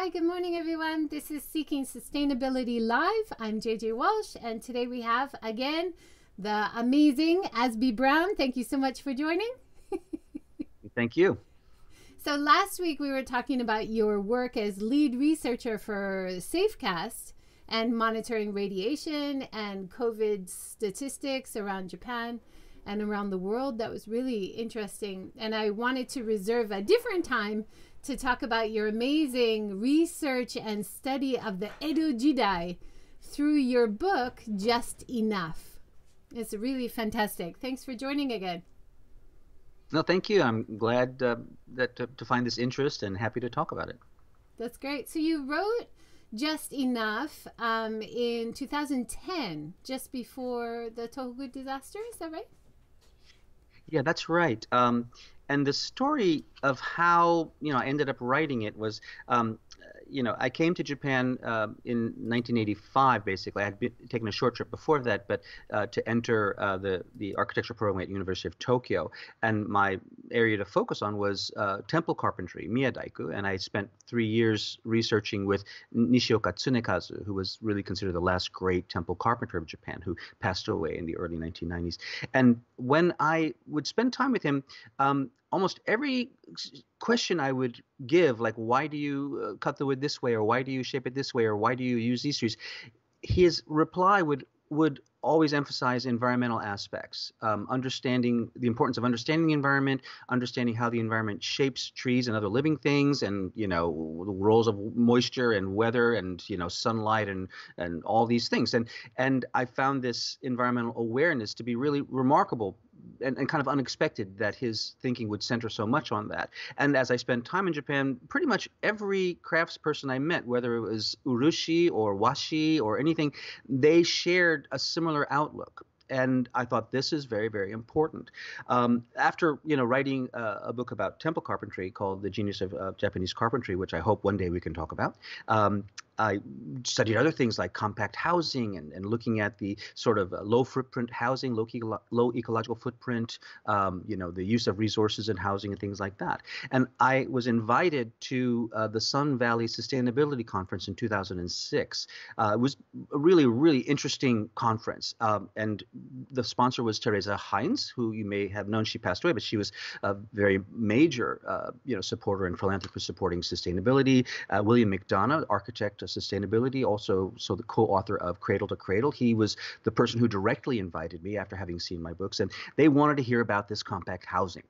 Hi, good morning, everyone. This is Seeking Sustainability Live. I'm JJ Walsh, and today we have again the amazing Azby Brown. Thank you so much for joining. Thank you. So, last week we were talking about your work as lead researcher for Safecast and monitoring radiation and COVID statistics around Japan and around the world. That was really interesting. And I wanted to reserve a different time to talk about your amazing research and study of the Edo Jidai through your book, Just Enough. It's really fantastic. Thanks for joining again. No, thank you. I'm glad uh, that to, to, find this interest and happy to talk about it. That's great. So you wrote Just Enough um, in 2010, just before the Tohoku disaster. Is that right? Yeah, that's right. Um, and the story of how you know I ended up writing it was um, you know, I came to Japan uh, in 1985. Basically, I had been, taken a short trip before that, but uh, to enter uh, the the architecture program at University of Tokyo, and my area to focus on was uh, temple carpentry, miyadaiku, and I spent three years researching with Nishioka Tsunekazu, who was really considered the last great temple carpenter of Japan, who passed away in the early 1990s. And when I would spend time with him, um, almost every question I would give, like why do you uh, cut the wood this way, or why do you shape it this way, or why do you use these trees, his reply would would always emphasize environmental aspects, um, understanding the importance of understanding the environment, understanding how the environment shapes trees and other living things, and you know the roles of moisture and weather and you know sunlight and and all these things. And and I found this environmental awareness to be really remarkable and, and, kind of unexpected that his thinking would center so much on that. And as I spent time in Japan, pretty much every craftsperson I met, whether it was urushi or washi or anything, they shared a similar outlook and I thought this is very, very important. Um, after you know writing uh, a book about temple carpentry called "The Genius of uh, Japanese Carpentry," which I hope one day we can talk about, um, I studied other things like compact housing and, and looking at the sort of uh, low footprint housing, low, low ecological footprint, um, you know, the use of resources in housing and things like that. And I was invited to uh, the Sun Valley Sustainability Conference in 2006. Uh, it was a really, really interesting conference. Um, and the sponsor was Teresa Heinz, who you may have known. She passed away, but she was a very major, uh, you know, supporter and philanthropist supporting sustainability. Uh, William McDonough, architect, sustainability, also so the co-author of Cradle to Cradle. He was the person who directly invited me after having seen my books, and they wanted to hear about this compact housing.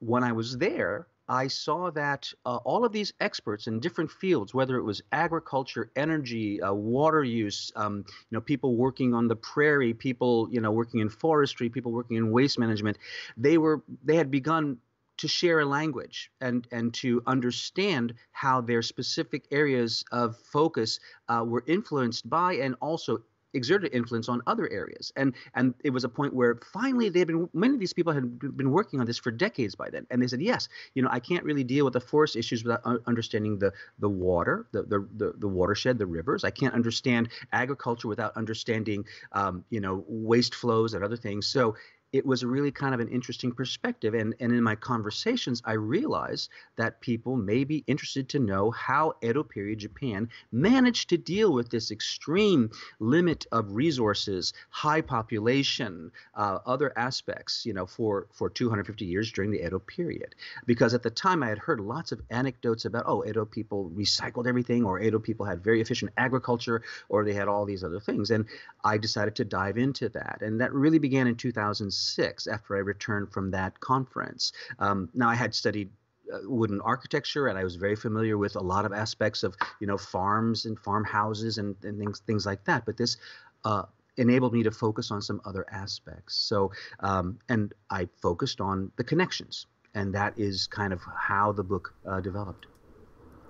When I was there, I saw that uh, all of these experts in different fields, whether it was agriculture, energy, uh, water use, um, you know, people working on the prairie, people, you know, working in forestry, people working in waste management, they were they had begun to share a language and and to understand how their specific areas of focus uh, were influenced by and also exerted influence on other areas. And and it was a point where finally they had been many of these people had been working on this for decades by then. And they said yes you know i can't really deal with the forest issues without understanding the the water the the the, the watershed the rivers. I can't understand agriculture without understanding um, you know waste flows and other things. So it was a really kind of an interesting perspective. And, and in my conversations, I realized that people may be interested to know how Edo period Japan managed to deal with this extreme limit of resources, high population, uh, other aspects, you know, for, for 250 years during the Edo period. Because at the time I had heard lots of anecdotes about, oh, Edo people recycled everything, or Edo people had very efficient agriculture, or they had all these other things. And I decided to dive into that. And that really began in 2006 2006 after I returned from that conference. Um, now, I had studied uh, wooden architecture and I was very familiar with a lot of aspects of you know farms and farmhouses and, and things things like that. But this uh, enabled me to focus on some other aspects. So um, and I focused on the connections, and that is kind of how the book uh, developed.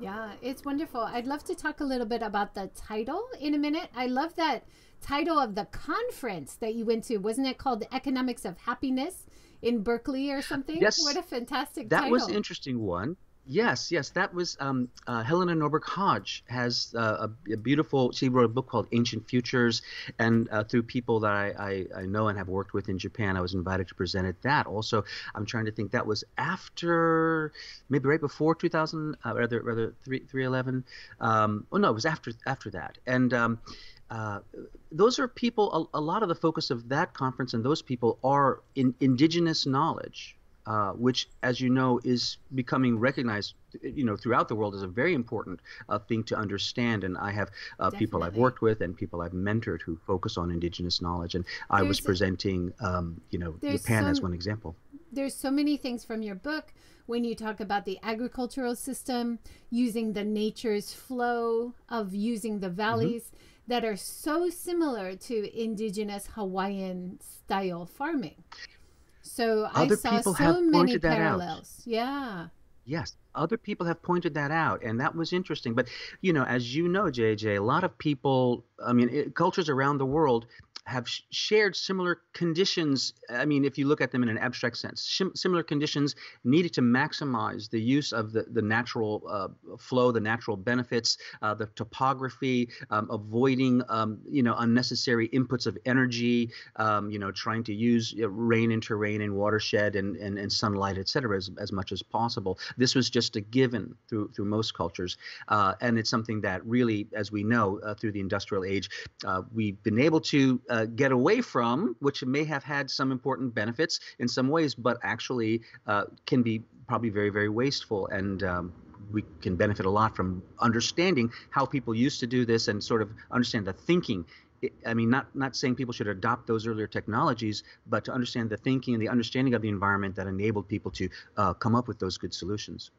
Yeah, it's wonderful. I'd love to talk a little bit about the title in a minute. I love that title of the conference that you went to. Wasn't it called the Economics of Happiness in Berkeley or something? Yes. What a fantastic that title. was an interesting one. Yes, yes, that was um, uh, Helena Norberg Hodge has uh, a, a, beautiful. She wrote a book called Ancient Futures, and uh, through people that I, I, I, know and have worked with in Japan, I was invited to present at that. Also, I'm trying to think that was after, maybe right before 2000, uh, rather rather 3 311. Um, oh no, it was after after that, and. Um, uh, those are people. A, a, lot of the focus of that conference and those people are in indigenous knowledge, uh, which, as you know, is becoming recognized, you know, throughout the world as a very important uh, thing to understand. And I have uh, people I've worked with and people I've mentored who focus on indigenous knowledge. And I there's was presenting, um, you know, Japan as one example. There's so many things from your book when you talk about the agricultural system, using the nature's flow of using the mm-hmm. valleys. Mm-hmm. That are so similar to indigenous Hawaiian style farming. So other I saw so many parallels. Yeah. Yes, other people have pointed that out, and that was interesting. But you know, as you know, JJ, a lot of people, I mean, it, cultures around the world have sh- shared similar conditions. I mean, if you look at them in an abstract sense, sh- similar conditions needed to maximize the use of the, the natural uh, flow, the natural benefits, uh, the topography, um, avoiding um, you know unnecessary inputs of energy, um, you know, trying to use rain and terrain and watershed and, and, and sunlight, et cetera, as, as much as possible. This was just a given through through most cultures, uh, and it's something that really, as we know, uh, through the industrial age, uh, we've been able to uh, get away from, which may have had some important benefits in some ways, but actually uh, can be probably very, very wasteful. And um, we can benefit a lot from understanding how people used to do this and sort of understand the thinking I mean, not not saying people should adopt those earlier technologies, but to understand the thinking and the understanding of the environment that enabled people to uh, come up with those good solutions.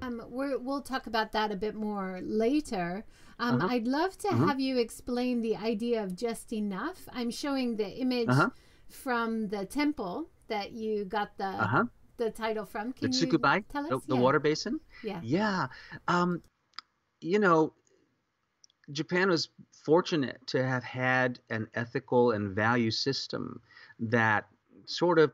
Um, we will talk about that a bit more later. Um, uh-huh. I'd love to uh-huh. have you explain the idea of just enough. I'm showing the image uh-huh. from the temple that you got the uh-huh. the title from. Can the you Tsukubai, tell us? The, the yeah. water basin. Yeah. Yeah. Um, you know, Japan was fortunate to have had an ethical and value system that sort of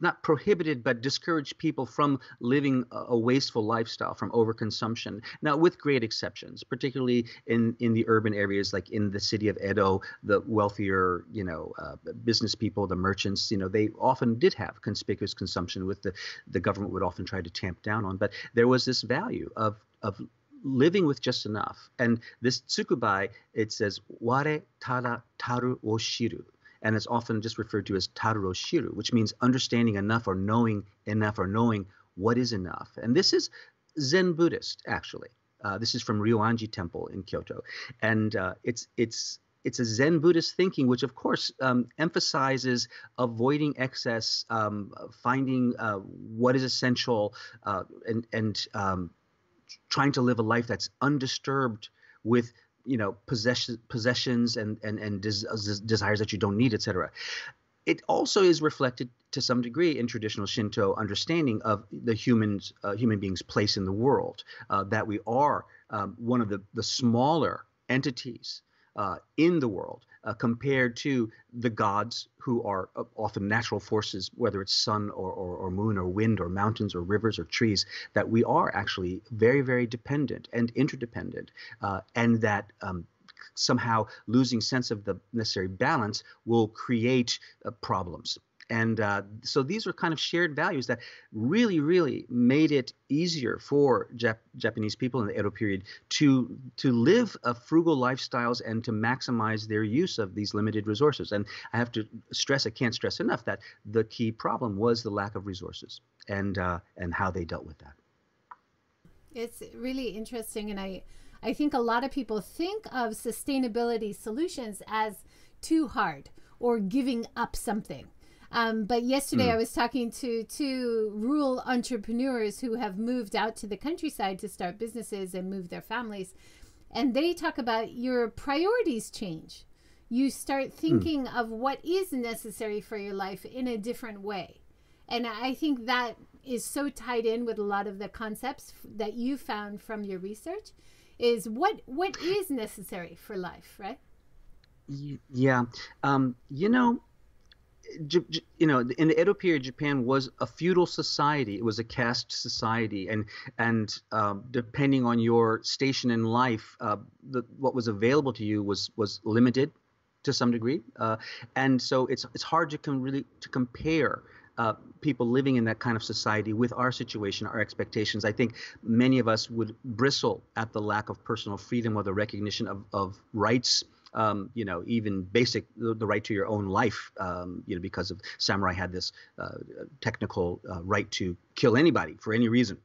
not prohibited but discouraged people from living a wasteful lifestyle from overconsumption. Now with great exceptions particularly in in the urban areas like in the city of edo the wealthier you know uh, business people the merchants you know they often did have conspicuous consumption with the the government would often try to tamp down on. But there was this value of of living with just enough. And this tsukubai it says ware tada taru o shiru and it's often just referred to as taruro shiru, which means understanding enough or knowing enough or knowing what is enough. And this is Zen Buddhist, actually. Uh, this is from Ryoanji Temple in Kyoto, and uh, it's it's it's a Zen Buddhist thinking, which of course um, emphasizes avoiding excess, um, finding uh, what is essential, uh, and and um, trying to live a life that's undisturbed with you know possession, possessions and and and des- desires that you don't need, etc. It also is reflected to some degree in traditional Shinto understanding of the humans, uh, human beings' place in the world. Uh, that we are um, one of the the smaller entities uh, in the world uh, compared to the gods who are uh, often natural forces, whether it's sun or, or, or, moon or wind or mountains or rivers or trees, that we are actually very, very dependent and interdependent, uh, and that um, somehow losing sense of the necessary balance will create uh, problems and uh, so these were kind of shared values that really, really made it easier for Jap- Japanese people in the Edo period to to live a frugal lifestyles and to maximize their use of these limited resources. And I have to stress, I can't stress enough that the key problem was the lack of resources and uh, and how they dealt with that. It's really interesting, and I I think a lot of people think of sustainability solutions as too hard or giving up something. Um, but yesterday mm. I was talking to two rural entrepreneurs who have moved out to the countryside to start businesses and move their families. And they talk about your priorities change. You start hmm. thinking mm. of what is necessary for your life in a different way. And I think that is so tied in with a lot of the concepts that you found from your research is what what is necessary for life, right? Yeah. Um, you know, you know, in the Edo period, Japan was a feudal society. It was a caste society, and and um, depending on your station in life, uh, the, what was available to you was was limited to some degree, uh, and so it's it's hard to com- really to compare. Uh, people living in that kind of society with our situation, our expectations. I think many of us would bristle at the lack of personal freedom or the recognition of, of rights um, you know, even basic the, the, right to your own life, um, you know, because of samurai had this uh, technical uh, right to kill anybody for any reason,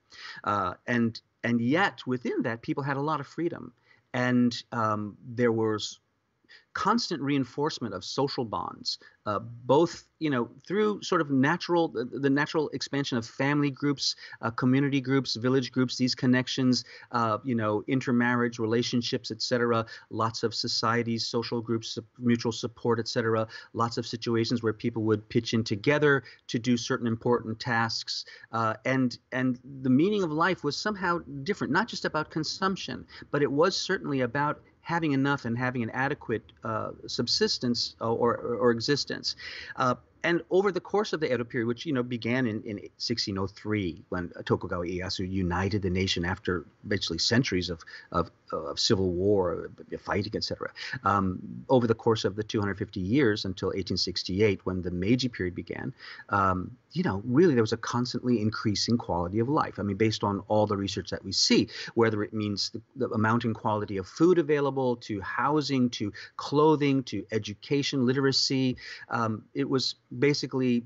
uh, and and yet within that, people had a lot of freedom, and um, there was constant reinforcement of social bonds, uh, both you know through sort of natural the, the natural expansion of family groups, uh, community groups, village groups, these connections, uh, you know, intermarriage, relationships, etc. Lots of societies, social groups, mutual support, etc. Lots of situations where people would pitch in together to do certain important tasks, uh, and and the meaning of life was somehow different, not just about consumption, but it was certainly about having enough and having an adequate uh, subsistence uh, or, or, or existence. Uh, and over the course of the Edo period, which you know began in, in 1603 when Tokugawa Ieyasu united the nation after basically centuries of of, of civil war, fighting, etc. Um, over the course of the 250 years until 1868, when the Meiji period began, um, you know, really there was a constantly increasing quality of life. I mean, based on all the research that we see, whether it means the, the amount and quality of food available, to housing, to clothing, to education, literacy, um, it was basically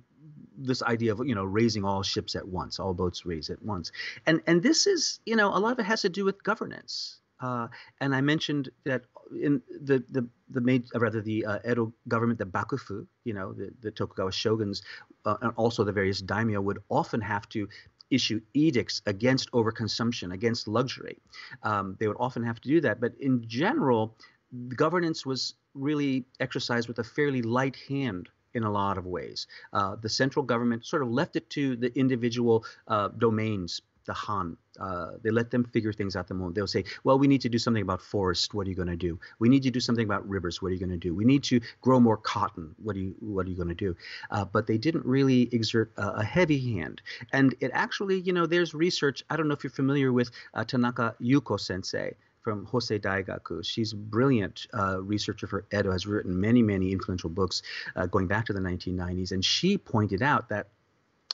this idea of you know raising all ships at once, all boats raised at once, and and this is you know a lot of it has to do with governance. Uh, and I mentioned that in the the the uh, rather the uh, Edo government, the bakufu, you know, the, the Tokugawa shoguns, uh, and also the various daimyo would often have to issue edicts against overconsumption, against luxury. Um, they would often have to do that, but in general, governance was really exercised with a fairly light hand in a lot of ways. Uh, the central government sort of left it to the individual uh, domains, the Han. Uh, they let them figure things out the moment. They'll say, well, we need to do something about forests. What are you going to do? We need to do something about rivers. What are you going to do? We need to grow more cotton. What are you What are you going to do? Uh, but they didn't really exert a, a, heavy hand. And it actually, you know, there's research. I don't know if you're familiar with uh, Tanaka Yuko Sensei from Hosei Daigaku. She's a brilliant uh, researcher for Edo, has written many, many influential books uh, going back to the 1990s. And she pointed out that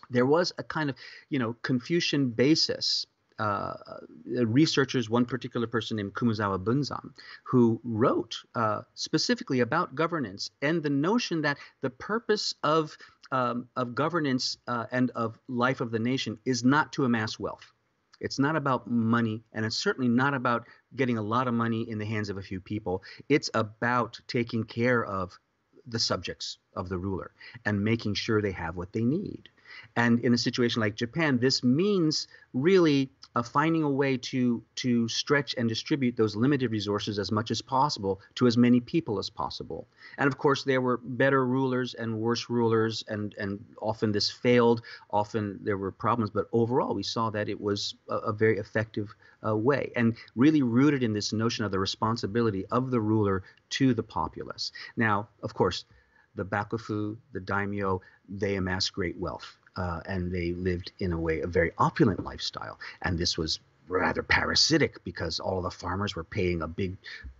there was a kind of, you know, Confucian basis uh, uh, researchers, one particular person named Kumazawa Banzan, who wrote uh, specifically about governance and the notion that the purpose of um, of governance uh, and of life of the nation is not to amass wealth. It's not about money, and it's certainly not about getting a lot of money in the hands of a few people. It's about taking care of the subjects of the ruler and making sure they have what they need. And in a situation like Japan, this means really uh, finding a way to to stretch and distribute those limited resources as much as possible to as many people as possible. And of course, there were better rulers and worse rulers, and and often this failed. Often there were problems, but overall, we saw that it was a, a very effective uh, way, and really rooted in this notion of the responsibility of the ruler to the populace. Now, of course, the bakufu, the daimyo, they amass great wealth uh, and they lived in a way a very opulent lifestyle. And this was rather parasitic because all the farmers were paying a big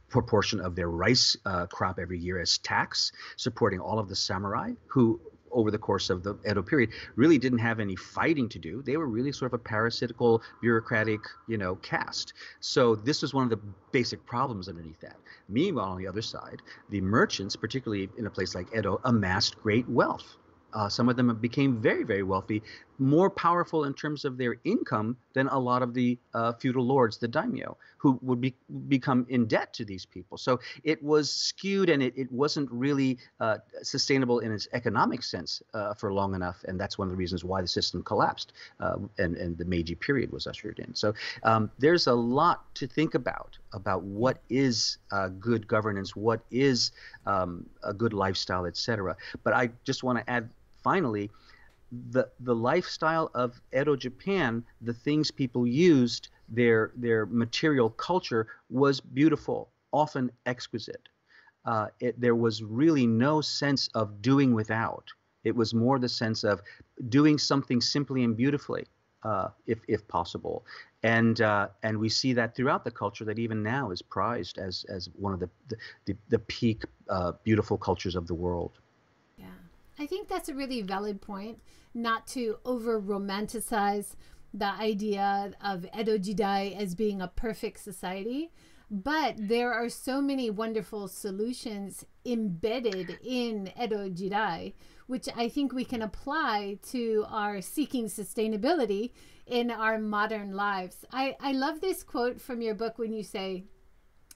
proportion of their rice uh, crop every year as tax, supporting all of the samurai who over the course of the Edo period really didn't have any fighting to do. They were really sort of a parasitical, bureaucratic, you know, caste. So this was one of the basic problems underneath that. Meanwhile, on the other side, the merchants, particularly in a place like Edo, amassed great wealth. Uh, some of them became very, very wealthy, more powerful in terms of their income than a lot of the uh, feudal lords, the daimyo, who would be, become in debt to these people. So it was skewed and it, it wasn't really uh, sustainable in its economic sense uh, for long enough. And that's one of the reasons why the system collapsed uh, and, and the Meiji period was ushered in. So um, there's a lot to think about about what is uh, good governance, what is um, a good lifestyle, etc. But I just want to add finally the the lifestyle of Edo Japan, the things people used, their their material culture was beautiful, often exquisite. Uh, it, there was really no sense of doing without. It was more the sense of doing something simply and beautifully, uh, if if possible, and uh, and we see that throughout the culture that even now is prized as as one of the the, the, the peak uh, beautiful cultures of the world. I think that's a really valid point. Not to over romanticize the idea of Edo Jidai as being a perfect society, but there are so many wonderful solutions embedded in Edo Jidai, which I think we can apply to our seeking sustainability in our modern lives. I, I love this quote from your book when you say,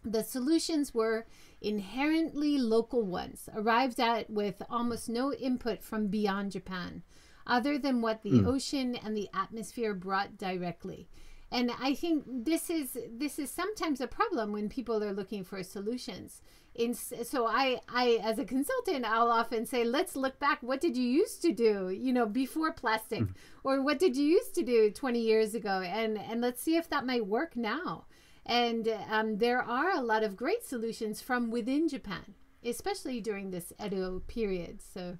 the solutions were inherently local ones, arrived at with almost no input from beyond Japan, other than what the mm. ocean and the atmosphere brought directly. And I think this is this is sometimes a problem when people are looking for solutions. In, so I, I as a consultant i'll often say let's look back what did you used to do you know before plastic mm. or what did you used to do 20 years ago and and let's see if that might work now and um, there are a lot of great solutions from within japan especially during this edo period so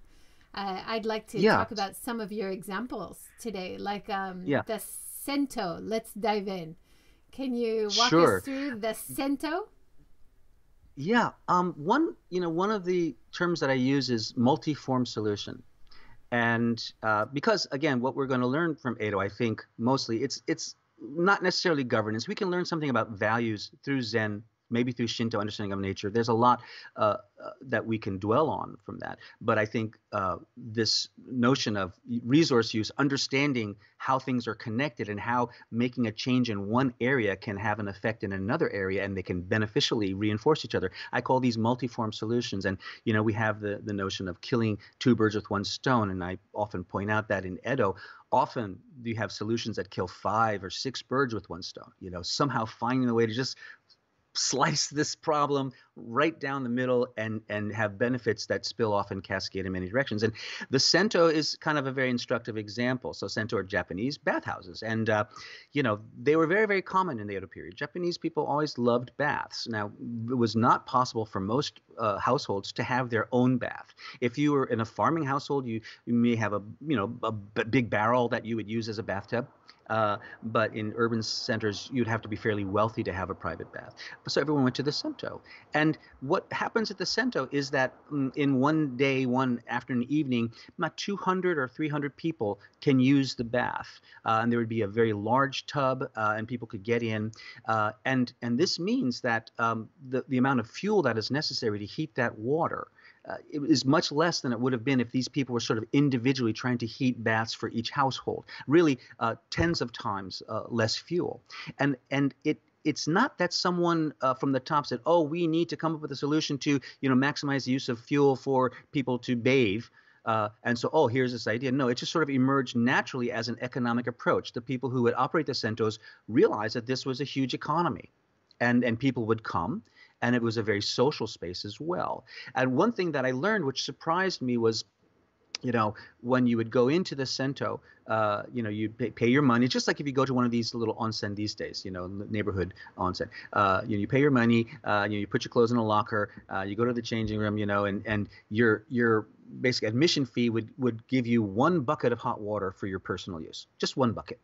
uh, i'd like to yeah. talk about some of your examples today like um, yeah. the sento let's dive in can you walk sure. us through the sento yeah, um, one you know one of the terms that I use is multi-form solution, and uh, because again, what we're going to learn from Edo, I think mostly it's it's not necessarily governance. We can learn something about values through Zen maybe through Shinto understanding of nature. There's a lot uh, uh, that we can dwell on from that. But I think uh, this notion of resource use, understanding how things are connected and how making a change in one area can have an effect in another area and they can beneficially reinforce each other. I call these multiform solutions. And, you know, we have the, the notion of killing two birds with one stone. And I often point out that in Edo, often you have solutions that kill five or six birds with one stone you know somehow finding a way to just slice this problem right down the middle and and have benefits that spill off and cascade in many directions. And the Sento is kind of a very instructive example. So Sento are Japanese bathhouses, and uh, you know they were very very common in the Edo period. Japanese people always loved baths. Now it was not possible for most uh, households to have their own bath. If you were in a farming household, you, you may have a you know a big barrel that you would use as a bathtub. Uh, but in urban centers, you'd have to be fairly wealthy to have a private bath. So everyone went to the Sento. And what happens at the Sento is that mm, in one day, one afternoon, evening, about 200 or 300 people can use the bath. Uh, and there would be a very large tub, uh, and people could get in. Uh, and, and this means that um, the, the amount of fuel that is necessary to heat that water uh, it is much less than it would have been if these people were sort of individually trying to heat baths for each household. Really, uh, tens of times uh, less fuel, and and it it's not that someone uh, from the top said, "Oh, we need to come up with a solution to you know maximize the use of fuel for people to bathe." Uh, and so, oh, here's this idea. No, it just sort of emerged naturally as an economic approach. The people who would operate the sentos realized that this was a huge economy, and and people would come, and it was a very social space as well. And one thing that I learned, which surprised me, was you know, when you would go into the Sento, uh, you know, you pay, pay, your money, just like if you go to one of these little onsen these days, you know, neighborhood onsen. Uh, you, know, you pay your money, uh, you, know, you put your clothes in a locker, uh, you go to the changing room, you know, and, and your your basic admission fee would, would give you one bucket of hot water for your personal use, just one bucket.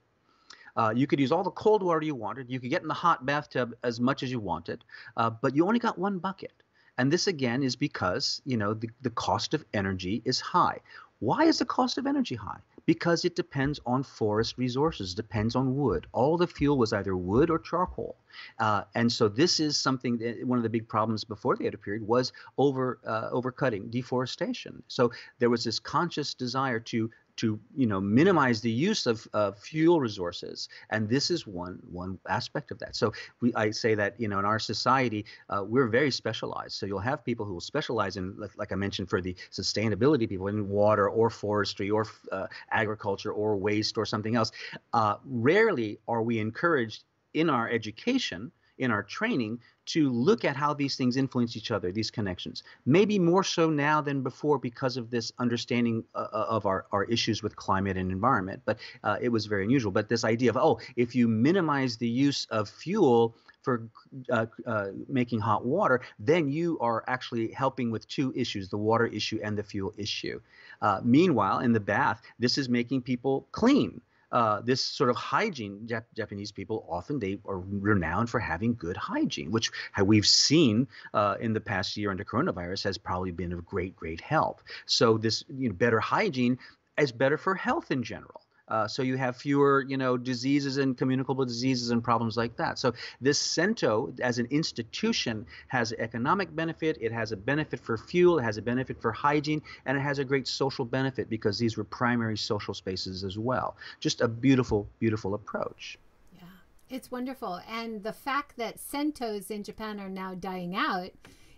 Uh, you could use all the cold water you wanted. You could get in the hot bathtub as much as you wanted, uh, but you only got one bucket. And this again is because you know the, the cost of energy is high. Why is the cost of energy high? Because it depends on forest resources, depends on wood. All the fuel was either wood or charcoal. Uh, and so this is something that one of the big problems before the Edo period was over uh, overcutting, deforestation. So there was this conscious desire to to you know minimize the use of fuel resources. And this is one one aspect of that. So we i say that you know in our society uh, we're very specialized. So you'll have people who will specialize in like, like i mentioned for the sustainability people in water or forestry or uh, agriculture or waste or something else. Uh, rarely are we encouraged in our education in our training to look at how these things influence each other, these connections. Maybe more so now than before because of this understanding uh, uh, of our, our issues with climate and environment, but uh, it was very unusual. But this idea of, oh, if you minimize the use of fuel for uh, uh, making hot water, then you are actually helping with two issues the water issue and the fuel issue. Uh, meanwhile, in the bath, this is making people clean. Uh, this sort of hygiene, Jap- Japanese people often they are renowned for having good hygiene, which we've seen uh, in the past year under coronavirus has probably been of great, great help. So this you know, better hygiene is better for health in general. Uh, so you have fewer, you know, diseases and communicable diseases and problems like that. So this Sento, as an institution, has economic benefit. It has a benefit for fuel. It has a benefit for hygiene, and it has a great social benefit because these were primary social spaces as well. Just a beautiful, beautiful approach. Yeah, it's wonderful, and the fact that Sentos in Japan are now dying out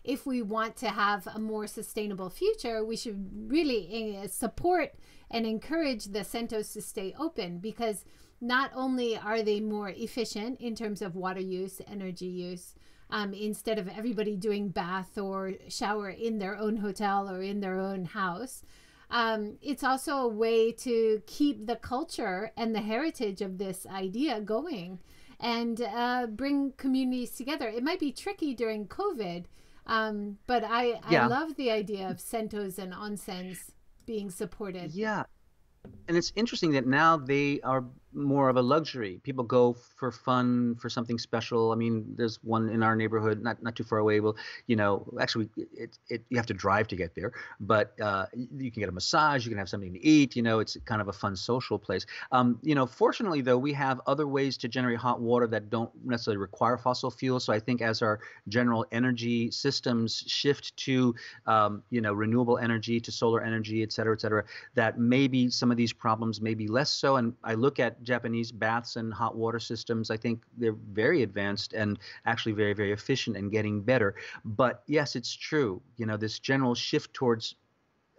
if we want to have a more sustainable future, we should really uh, support and encourage the Sentos to stay open because not only are they more efficient in terms of water use, energy use, um, instead of everybody doing bath or shower in their own hotel or in their own house. Um, it's also a way to keep the culture and the heritage of this idea going and uh, bring communities together. It might be tricky during COVID, um, but I, yeah. I love the idea of sentos and onsens being supported. Yeah. And it's interesting that now they are more of a luxury. People go for fun, for something special. I mean, there's one in our neighborhood, not not too far away. Well, you know, actually, it, it you have to drive to get there, but uh, you can get a massage, you can have something to eat. You know, it's kind of a fun social place. Um, you know, fortunately though, we have other ways to generate hot water that don't necessarily require fossil fuels. So I think as our general energy systems shift to, um, you know, renewable energy, to solar energy, et cetera, et cetera, that maybe some of these problems may be less so. And I look at Japanese baths and hot water systems. I think they're very advanced and actually very, very efficient and getting better. But yes, it's true. You know, this general shift towards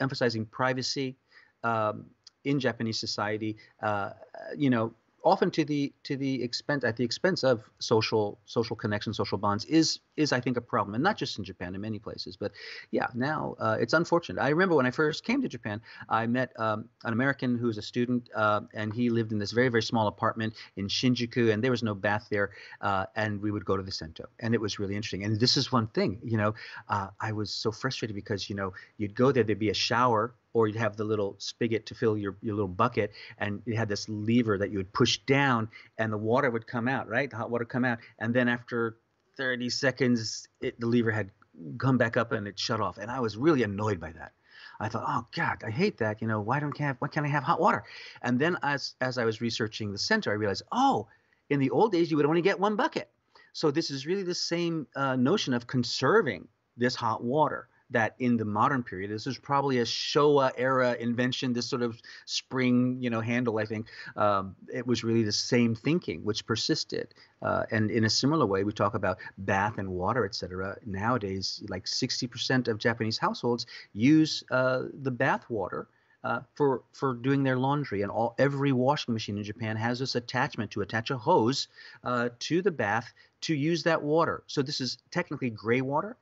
emphasizing privacy um, in Japanese society, uh, you know, often to the to the expense at the expense of social social connection, social bonds is is I think a problem, and not just in Japan, in many places. But yeah, now uh, it's unfortunate. I remember when I first came to Japan, I met um, an American who was a student, uh, and he lived in this very very small apartment in Shinjuku, and there was no bath there, uh, and we would go to the Sento, and it was really interesting. And this is one thing, you know, uh, I was so frustrated because you know you'd go there, there'd be a shower or you'd have the little spigot to fill your, your little bucket and you had this lever that you would push down and the water would come out right the hot water would come out and then after 30 seconds it, the lever had come back up and it shut off and i was really annoyed by that I thought, oh God, I hate that. You know, why don't I have why can't I have hot water? And then as as I was researching the sento, I realized, oh, in the old days you would only get one bucket. So this is really the same uh, notion of conserving this hot water that in the modern period, this is probably a Showa era invention, this sort of spring, you know, handle, I think, um, it was really the same thinking which persisted. Uh, and in a similar way, we talk about bath and water, et cetera. Nowadays, like 60% of Japanese households use uh, the bath water. Uh, for for doing their laundry, and all every washing machine in Japan has this attachment to attach a hose uh, to the bath to use that water. So this is technically gray water,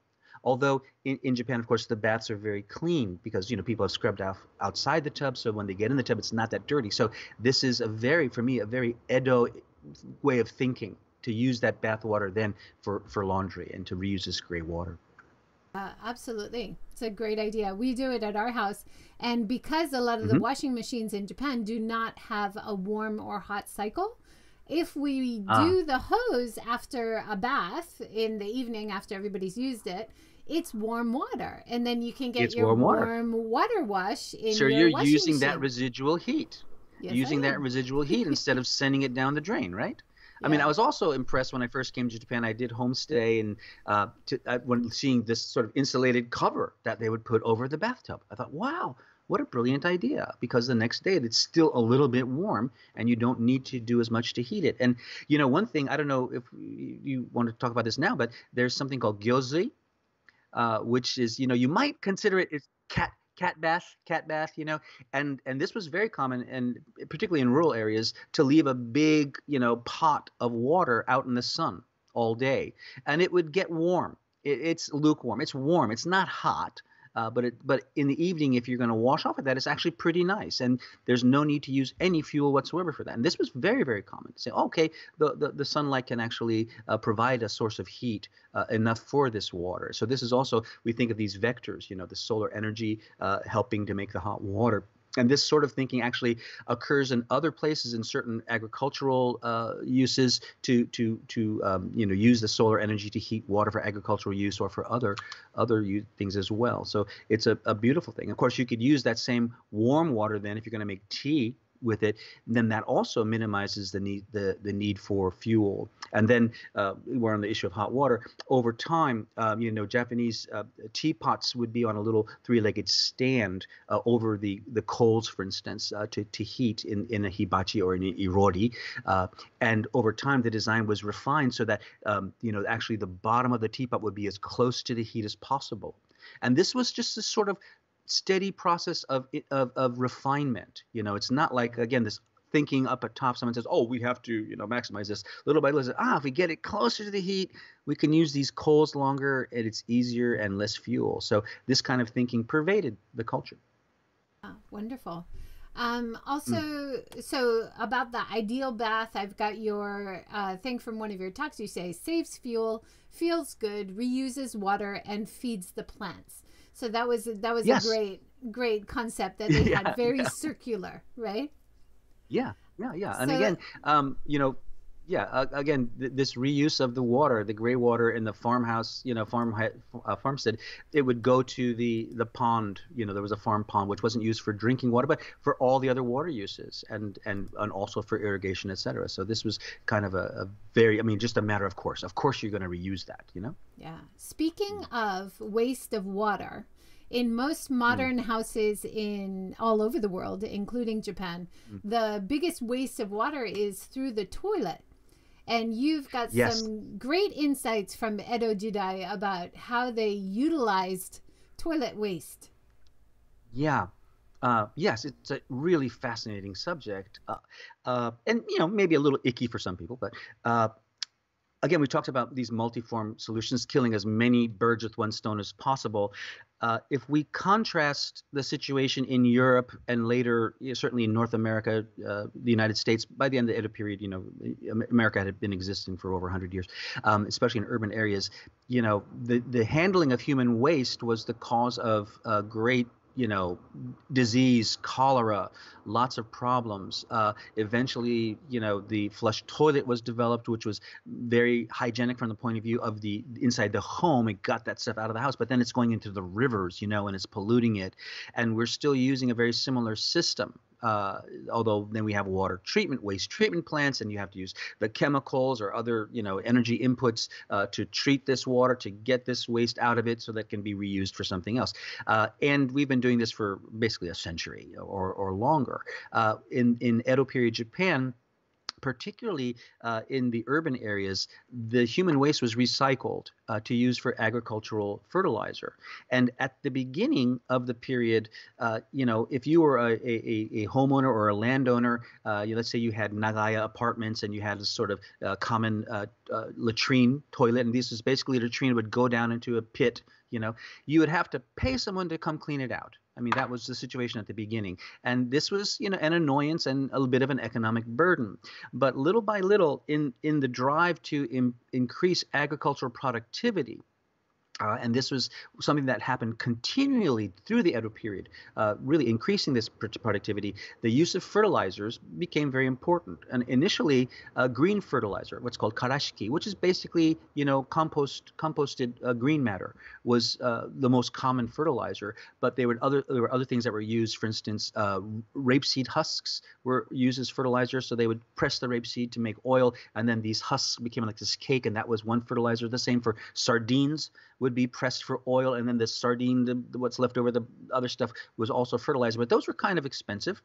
Although in, in Japan, of course, the baths are very clean because you know people have scrubbed off outside the tub, so when they get in the tub, it's not that dirty. So this is a very, for me, a very Edo way of thinking to use that bath water then for for laundry and to reuse this gray water. Uh, absolutely. It's a great idea. We do it at our house. And because a lot of the mm-hmm. washing machines in Japan do not have a warm or hot cycle, if we ah. do the hose after a bath in the evening after everybody's used it, it's warm water, and then you can get it's your warm water. warm water wash in so your you're using machine. that residual heat. Yes, using that residual heat instead of sending it down the drain, right? Yeah. I mean, I was also impressed when I first came to Japan. I did homestay, and uh, to, uh, when seeing this sort of insulated cover that they would put over the bathtub, I thought, wow, what a brilliant idea! Because the next day it's still a little bit warm, and you don't need to do as much to heat it. And you know, one thing I don't know if you want to talk about this now, but there's something called gyozui, uh, which is you know you might consider it as cat cat bath cat bath you know and and this was very common and particularly in rural areas to leave a big you know pot of water out in the sun all day and it would get warm. It, it's lukewarm. It's warm. It's not hot Uh, but it, but in the evening, if you're going to wash off of that, it's actually pretty nice, and there's no need to use any fuel whatsoever for that. And this was very very common to say, okay, the the, the sunlight can actually uh, provide a source of heat uh, enough for this water. So this is also we think of these vectors, you know, the solar energy uh, helping to make the hot water and this sort of thinking actually occurs in other places in certain agricultural uh, uses to to to um, you know use the solar energy to heat water for agricultural use or for other other things as well. So it's a, a beautiful thing. Of course, you could use that same warm water then if you're going to make tea with it, then that also minimizes the need the, the need for fuel. And then uh, we're on the issue of hot water. Over time, um, you know, Japanese uh, teapots would be on a little three-legged stand uh, over the the coals, for instance, uh, to to heat in in a hibachi or in an irori. Uh, and over time, the design was refined so that um, you know actually the bottom of the teapot would be as close to the heat as possible. And this was just a sort of steady process of, of of refinement. You know, it's not like again this thinking up at top. Someone says, "Oh, we have to, you know, maximize this." Little by little, ah, if we get it closer to the heat, we can use these coals longer, and it's easier and less fuel. So this kind of thinking pervaded the culture. Oh, wonderful. Um, also, mm. so about the ideal bath, I've got your uh, thing from one of your talks. You say saves fuel, feels good, reuses water, and feeds the plants. So that was that was yes. a great great concept that they yeah, had very yeah. circular, right? Yeah, yeah, yeah. And so, again, um, you know, yeah, uh, again, th- this reuse of the water, the gray water in the farmhouse, you know, farm uh, farmstead, it would go to the the pond. You know, there was a farm pond which wasn't used for drinking water, but for all the other water uses, and and and also for irrigation, etc. So this was kind of a, a, very, I mean, just a matter of course. Of course, you're going to reuse that. You know. Yeah. Speaking of waste of water, in most modern mm. houses in all over the world, including Japan, mm. the biggest waste of water is through the toilet. And you've got yes. some great insights from Edo Jidai about how they utilized toilet waste. Yeah. Uh, yes, it's a really fascinating subject, uh, uh, and you know maybe a little icky for some people, but uh, again, we talked about these multiform solutions, killing as many birds with one stone as possible. Uh, if we contrast the situation in Europe and later, you know, certainly in North America, uh, the United States, by the end of the Edo period, you know, America had been existing for over 100 years, um, especially in urban areas. You know, the, the handling of human waste was the cause of uh, great you know, disease, cholera, lots of problems. Uh, eventually, you know, the flush toilet was developed, which was very hygienic from the point of view of the inside the home. It got that stuff out of the house, but then it's going into the rivers, you know, and it's polluting it. And we're still using a very similar system uh, although then we have water treatment, waste treatment plants, and you have to use the chemicals or other, you know, energy inputs uh, to treat this water to get this waste out of it so that can be reused for something else. Uh, and we've been doing this for basically a century or, or longer. Uh, in in Edo period Japan particularly uh, in the urban areas, the human waste was recycled uh, to use for agricultural fertilizer. And at the beginning of the period, uh, you know, if you were a, a, a homeowner or a landowner, uh, you, let's say you had Nagaya apartments and you had a sort of uh, common uh, latrine toilet, and this is basically a latrine would go down into a pit you know you would have to pay someone to come clean it out I mean, that was the situation at the beginning. And this was, you know, an annoyance and a little bit of an economic burden. But little by little, in, in the drive to Im- increase agricultural productivity, uh, and this was something that happened continually through the Edo period, uh, really increasing this productivity. The use of fertilizers became very important. And initially, uh, green fertilizer, what's called karishiki, which is basically you know compost composted uh, green matter, was uh, the most common fertilizer. But there were other there were other things that were used. For instance, uh, rapeseed husks were used as fertilizer, so they would press the rapeseed to make oil, and then these husks became like this cake, and that was one fertilizer. The same for sardines would be pressed for oil, and then the sardine, the, the, what's left over, the other stuff was also fertilizer. But those were kind of expensive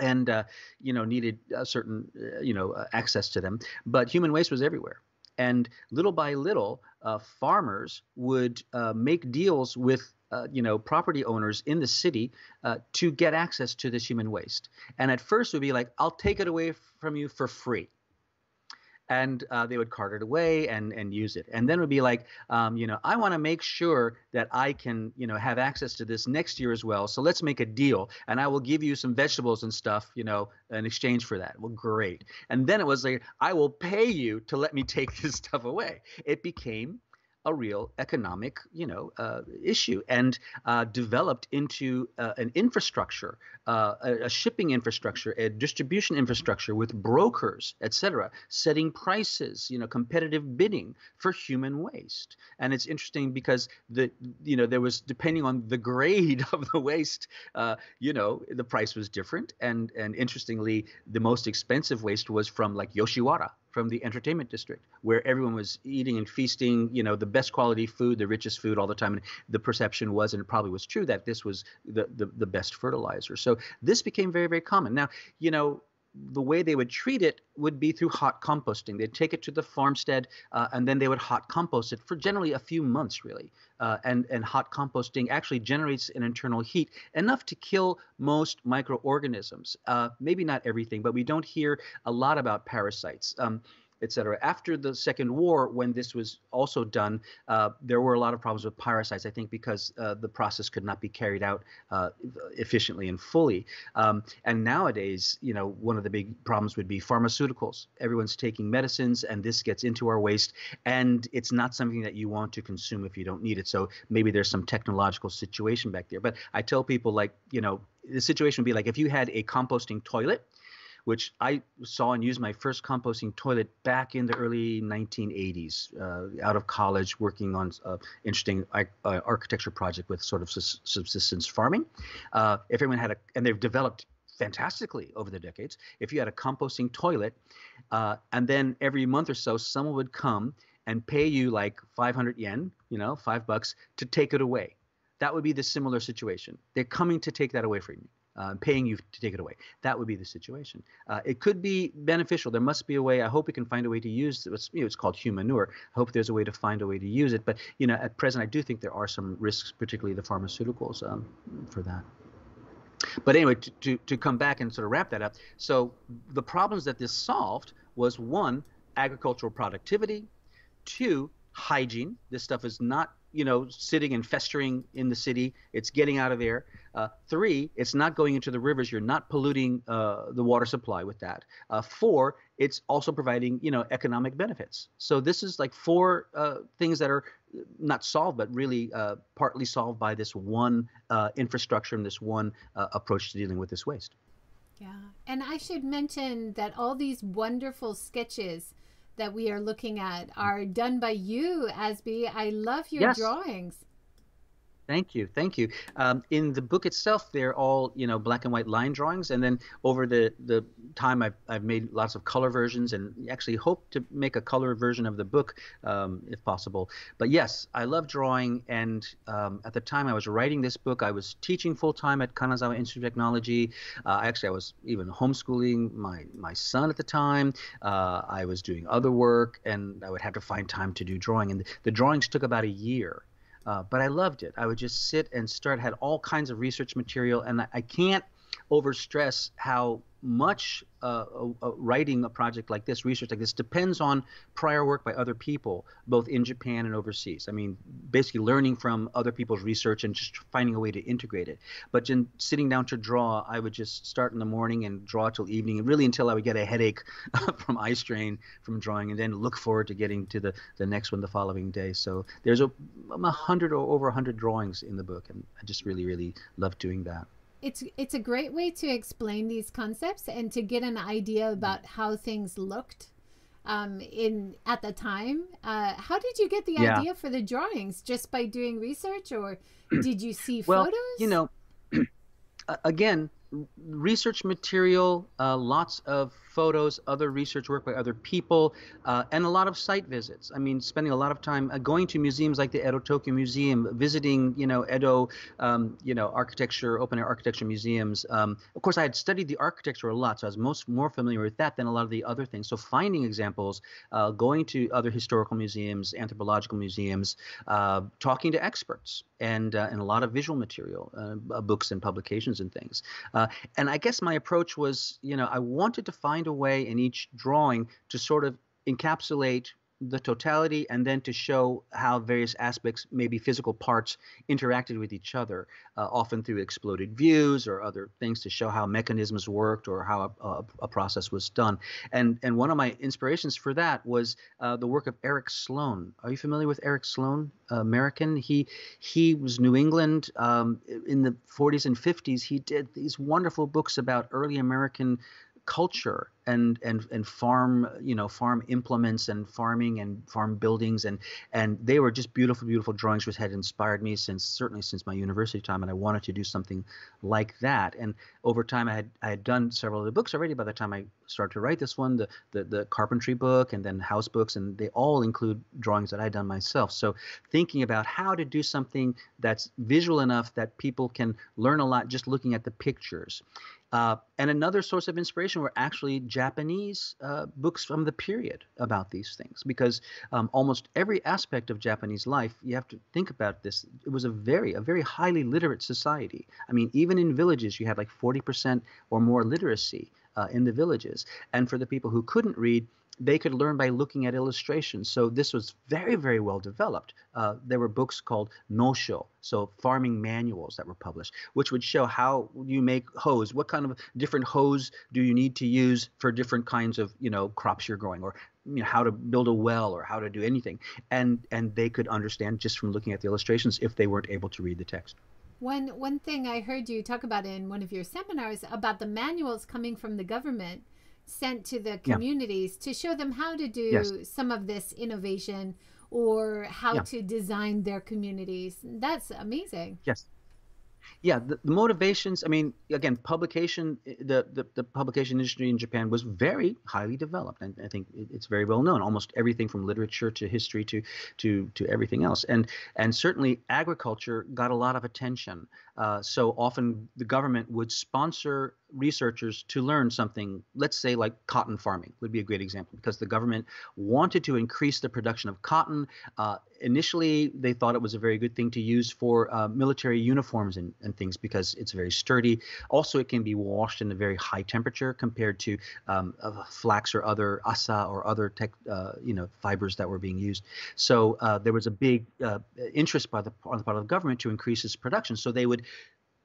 and uh, you know needed a certain uh, you know uh, access to them. But human waste was everywhere, and little by little, uh, farmers would uh, make deals with. Uh, you know, property owners in the city to get access to this human waste, and at first it would be like, "I'll take it away from you for free," and uh, they would cart it away and and use it. And then it would be like, um, you know, I want to make sure that I can, you know, have access to this next year as well. So let's make a deal, and I will give you some vegetables and stuff, you know, in exchange for that. Well, great. And then it was like, I will pay you to let me take this stuff away. It became a real economic, you know, uh, issue and uh, developed into uh, an infrastructure, uh, a, a, shipping infrastructure, a distribution infrastructure with brokers, et cetera, setting prices, you know, competitive bidding for human waste. And it's interesting because the, you know, there was depending on the grade of the waste, uh, you know, the price was different. And and interestingly, the most expensive waste was from like Yoshiwara, from the entertainment district where everyone was eating and feasting you know the best quality food the richest food all the time. And the perception was and it probably was true that this was the, the, the best fertilizer. So this became very very common. Now you know the way they would treat it would be through hot composting. They'd take it to the farmstead uh, and then they would hot compost it for generally a few months, really. Uh, and, and hot composting actually generates an internal heat enough to kill most microorganisms. Uh, maybe not everything, but we don't hear a lot about parasites. Um, etc. After the Second War, when this was also done, uh, there were a lot of problems with parasites. I think because uh, the process could not be carried out uh, efficiently and fully. Um, and nowadays, you know, one of the big problems would be pharmaceuticals. Everyone's taking medicines, and this gets into our waste, and it's not something that you want to consume if you don't need it. So maybe there's some technological situation back there. But I tell people, like, you know, the situation would be like if you had a composting toilet which I saw and used my first composting toilet back in the early 1980s, uh, out of college, working on an interesting uh, architecture project with sort of subsistence farming. Uh, if everyone had a, and they've developed fantastically over the decades. If you had a composting toilet, uh, and then every month or so, someone would come and pay you like 500 yen, you know, five bucks to take it away. That would be the similar situation. They're coming to take that away from you uh, paying you to take it away. That would be the situation. Uh, it could be beneficial. There must be a way. I hope we can find a way to use what's you know, it's called humanure. I hope there's a way to find a way to use it. But you know, at present, I do think there are some risks, particularly the pharmaceuticals, um, for that. But anyway, to, to, to come back and sort of wrap that up. So the problems that this solved was one, agricultural productivity, two, hygiene. This stuff is not you know, sitting and festering in the city. It's getting out of there. Uh, three, it's not going into the rivers. You're not polluting uh, the water supply with that. Uh, four, it's also providing, you know, economic benefits. So this is like four uh, things that are not solved, but really uh, partly solved by this one uh, infrastructure and this one approach to dealing with this waste. Yeah, and I should mention that all these wonderful sketches that we are looking at are done by you, Azby. I love your yes. drawings. Thank you, thank you. Um, in the book itself, they're all you know black and white line drawings, and then over the the time, I've I've made lots of color versions, and actually hope to make a color version of the book um, if possible. But yes, I love drawing, and um, at the time I was writing this book, I was teaching full time at Kanazawa Institute of Technology. Uh, actually, I was even homeschooling my my son at the time. Uh, I was doing other work, and I would have to find time to do drawing, and the, the drawings took about a year. Uh, but I loved it. I would just sit and start, had all kinds of research material, and I, I can't overstress how much uh, writing a project like this, research like this, depends on prior work by other people, both in Japan and overseas. I mean, basically learning from other people's research and just finding a way to integrate it. But in sitting down to draw, I would just start in the morning and draw till evening, and really until I would get a headache from eye strain from drawing, and then look forward to getting to the, the next one the following day. So there's a, a hundred or over a hundred drawings in the book, and I just really, really love doing that it's it's a great way to explain these concepts and to get an idea about how things looked um, in at the time. Uh, how did you get the yeah. idea for the drawings? Just by doing research, or did you see well, photos? You know, again, research material, uh, lots of photos, other research work by other people, uh, and a lot of site visits. I mean, spending a lot of time uh, going to museums like the Edo Tokyo Museum, visiting, you know, Edo, um, you know, architecture, open air architecture museums. Um, of course, I had studied the architecture a lot, so I was most more familiar with that than a lot of the other things. So finding examples, uh, going to other historical museums, anthropological museums, uh, talking to experts, and uh, and a lot of visual material, books and publications and things. and I guess my approach was, you know, I wanted to find find a way in each drawing to sort of encapsulate the totality and then to show how various aspects, maybe physical parts, interacted with each other, uh, often through exploded views or other things to show how mechanisms worked or how a, a, a process was done. And and one of my inspirations for that was uh, the work of Eric Sloane. Are you familiar with Eric Sloane, uh, American? He he was New England um, in the 40s and 50s. He did these wonderful books about early American culture and and and farm you know farm implements and farming and farm buildings. And and they were just beautiful beautiful drawings which had inspired me since certainly since my university time and I wanted to do something like that. And over time I had I had done several of the books already by the time I started to write this one the the, the carpentry book and then house books and they all include drawings that I'd done myself. So thinking about how to do something that's visual enough that people can learn a lot just looking at the pictures uh, and another source of inspiration were actually Japanese uh, books from the period about these things, because um, almost every aspect of Japanese life, you have to think about this. It was a very, a very highly literate society. I mean, even in villages, you had like 40% or more literacy uh, in the villages. And for the people who couldn't read, they could learn by looking at illustrations. So this was very, very well developed. Uh, there were books called nosho, so farming manuals that were published, which would show how you make hoes, what kind of different hoes do you need to use for different kinds of you know crops you're growing, or you know, how to build a well, or how to do anything, and and they could understand just from looking at the illustrations if they weren't able to read the text. One one thing I heard you talk about in one of your seminars about the manuals coming from the government sent to the communities yeah. to show them how to do yes. some of this innovation or how yeah. to design their communities. That's amazing. Yes yeah the, the, motivations i mean again publication the, the, the publication industry in japan was very highly developed and i think it's very well known almost everything from literature to history to to to everything else and and certainly agriculture got a lot of attention uh, so often the government would sponsor researchers to learn something let's say like cotton farming would be a great example because the government wanted to increase the production of cotton uh, initially they thought it was a very good thing to use for uh, military uniforms and, and things because it's very sturdy. Also, it can be washed in a very high temperature compared to um, flax or other asa or other tech, uh, you know fibers that were being used. So uh, there was a big uh, interest by the on the part of the government to increase its production. So they would,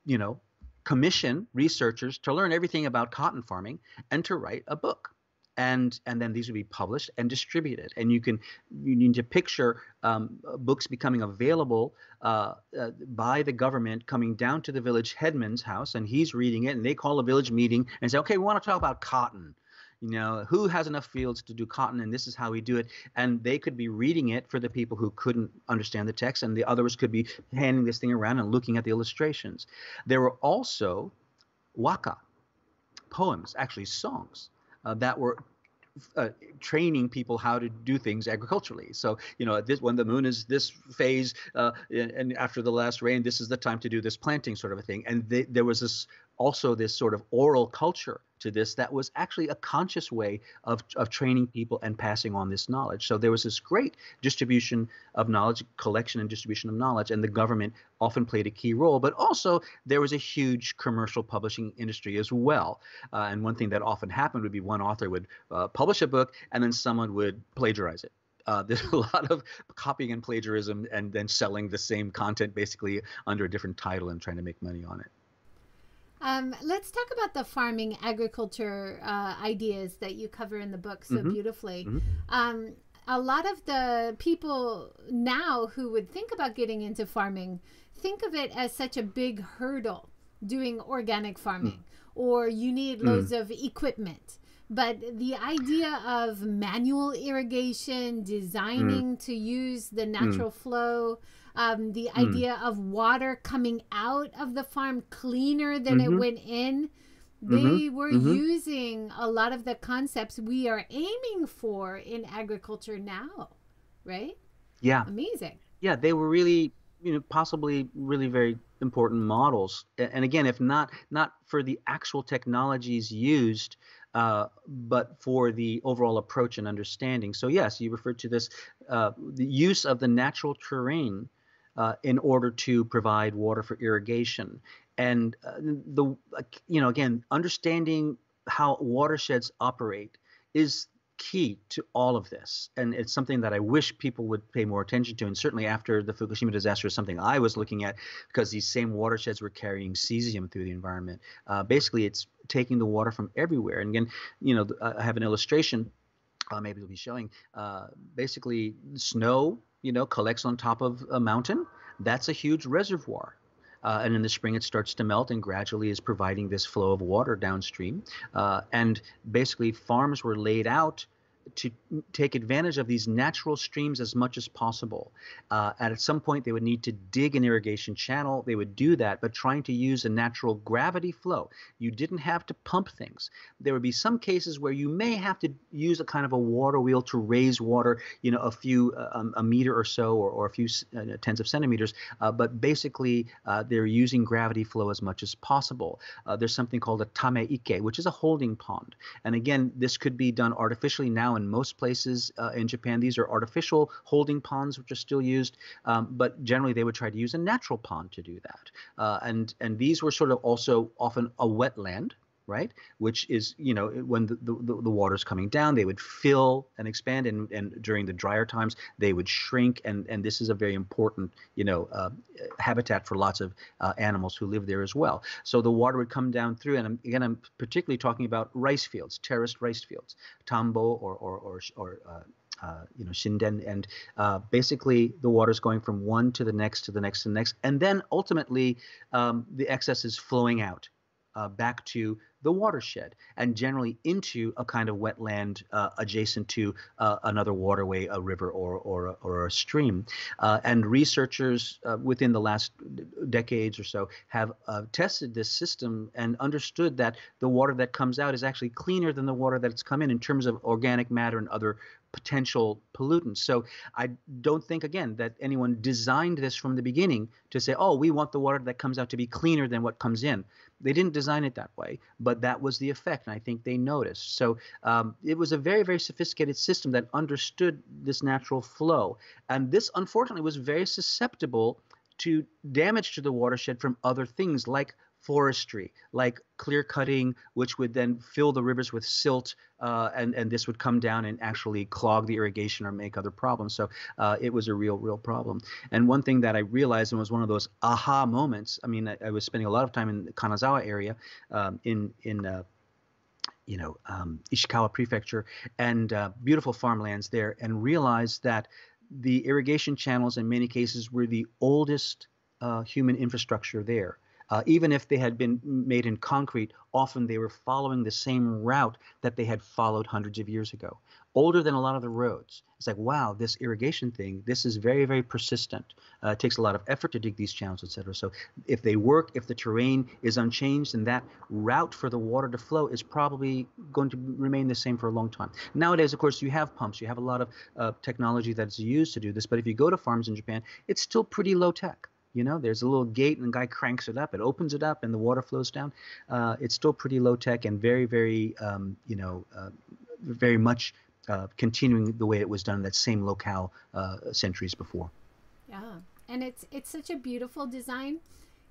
you know, commission researchers to learn everything about cotton farming and to write a book and and then these would be published and distributed. And you can you need to picture um, books becoming available uh, uh, by the government coming down to the village headman's house, and he's reading it, and they call a village meeting and say, okay, we want to talk about cotton. You know, who has enough fields to do cotton, and this is how we do it. And they could be reading it for the people who couldn't understand the text, and the others could be handing this thing around and looking at the illustrations. There were also waka poems, actually songs uh, that were uh, training people how to do things agriculturally. So you know, this when the moon is this phase, uh, and after the last rain, this is the time to do this planting sort of a thing. And they, there was this also this sort of oral culture to this that was actually a conscious way of, of training people and passing on this knowledge. So there was this great distribution of knowledge, collection and distribution of knowledge, and the government often played a key role. But also there was a huge commercial publishing industry as well. Uh, and one thing that often happened would be one author would uh, publish a book and then someone would plagiarize it. Uh, there's a lot of copying and plagiarism and then selling the same content basically under a different title and trying to make money on it. Um, let's talk about the farming agriculture uh, ideas that you cover in the book so mm-hmm. beautifully. Mm-hmm. Um, a lot of the people now who would think about getting into farming think of it as such a big hurdle doing organic farming, mm. or you need mm. loads mm. of equipment. But the idea of manual irrigation, designing mm. to use the natural mm. flow, um, the mm. idea of water coming out of the farm cleaner than mm-hmm. it went in. They mm-hmm. were mm-hmm. using a lot of the concepts we are aiming for in agriculture now, right? Yeah. Amazing. Yeah, they were really, you know, possibly really very important models. And again, if not not for the actual technologies used, uh, but for the overall approach and understanding. So yes, you referred to this uh, the use of the natural terrain uh, in order to provide water for irrigation. And uh, the you know again understanding how watersheds operate is key to all of this. And it's something that I wish people would pay more attention to. And certainly after the Fukushima disaster is something I was looking at because these same watersheds were carrying cesium through the environment. Uh, basically, it's taking the water from everywhere. And again, you know, I have an illustration. Uh, maybe we'll be showing. Uh, basically, snow, you know, collects on top of a mountain. That's a huge reservoir. Uh, and in the spring it starts to melt and gradually is providing this flow of water downstream. Uh, and basically, farms were laid out to take advantage of these natural streams as much as possible. Uh, at some point, they would need to dig an irrigation channel. They would do that, but trying to use a natural gravity flow. You didn't have to pump things. There would be some cases where you may have to use a kind of a water wheel to raise water, you know, a few uh, um, a meter or so, or, or a few uh, tens of centimeters. Uh, but basically, uh, they're using gravity flow as much as possible. Uh, there's something called a tameike, which is a holding pond. And again, this could be done artificially now in most places uh, in Japan. These are artificial holding ponds, which are still used, um, but generally they would try to use a natural pond to do that. Uh, and and these were sort of also often a wetland, right? Which is, you know, when the, the, the water's coming down, they would fill and expand, and, and during the drier times, they would shrink. And, and this is a very important, you know, uh, habitat for lots of uh, animals who live there as well. So the water would come down through, and I'm, again, I'm particularly talking about rice fields, terraced rice fields, tambo or, or, or, or uh, uh, you know, shinden, and uh, basically the water is going from one to the next to the next to the next, and then ultimately um, the excess is flowing out uh, back to the watershed and generally into a kind of wetland uh, adjacent to uh, another waterway, a river or, or, or a stream. Uh, and researchers uh, within the last decades or so have uh, tested this system and understood that the water that comes out is actually cleaner than the water that's come in in terms of organic matter and other potential pollutants. So I don't think, again, that anyone designed this from the beginning to say, oh, we want the water that comes out to be cleaner than what comes in. They didn't design it that way, but that was the effect, and I think they noticed. So um, it was a very, very sophisticated system that understood this natural flow. And this, unfortunately, was very susceptible to damage to the watershed from other things like forestry, like clear cutting, which would then fill the rivers with silt, uh, and and this would come down and actually clog the irrigation or make other problems. So uh, it was a real, real problem. And one thing that I realized and was one of those aha moments. I mean, I, I was spending a lot of time in the Kanazawa area, um, in in uh, you know um, Ishikawa Prefecture, and uh, beautiful farmlands there, and realized that the irrigation channels in many cases were the oldest uh, human infrastructure there. Uh, even if they had been made in concrete, often they were following the same route that they had followed hundreds of years ago. Older than a lot of the roads. It's like, wow, this irrigation thing, this is very, very persistent. Uh, it takes a lot of effort to dig these channels, etc. So if they work, if the terrain is unchanged, then that route for the water to flow is probably going to remain the same for a long time. Nowadays, of course, you have pumps, you have a lot of uh, technology that's used to do this, but if you go to farms in Japan, it's still pretty low tech. You know, there's a little gate and the guy cranks it up, it opens it up, and the water flows down. Uh, it's still pretty low tech and very, very, um, you know, uh, very much uh, continuing the way it was done in that same locale uh, centuries before. Yeah, and it's it's such a beautiful design.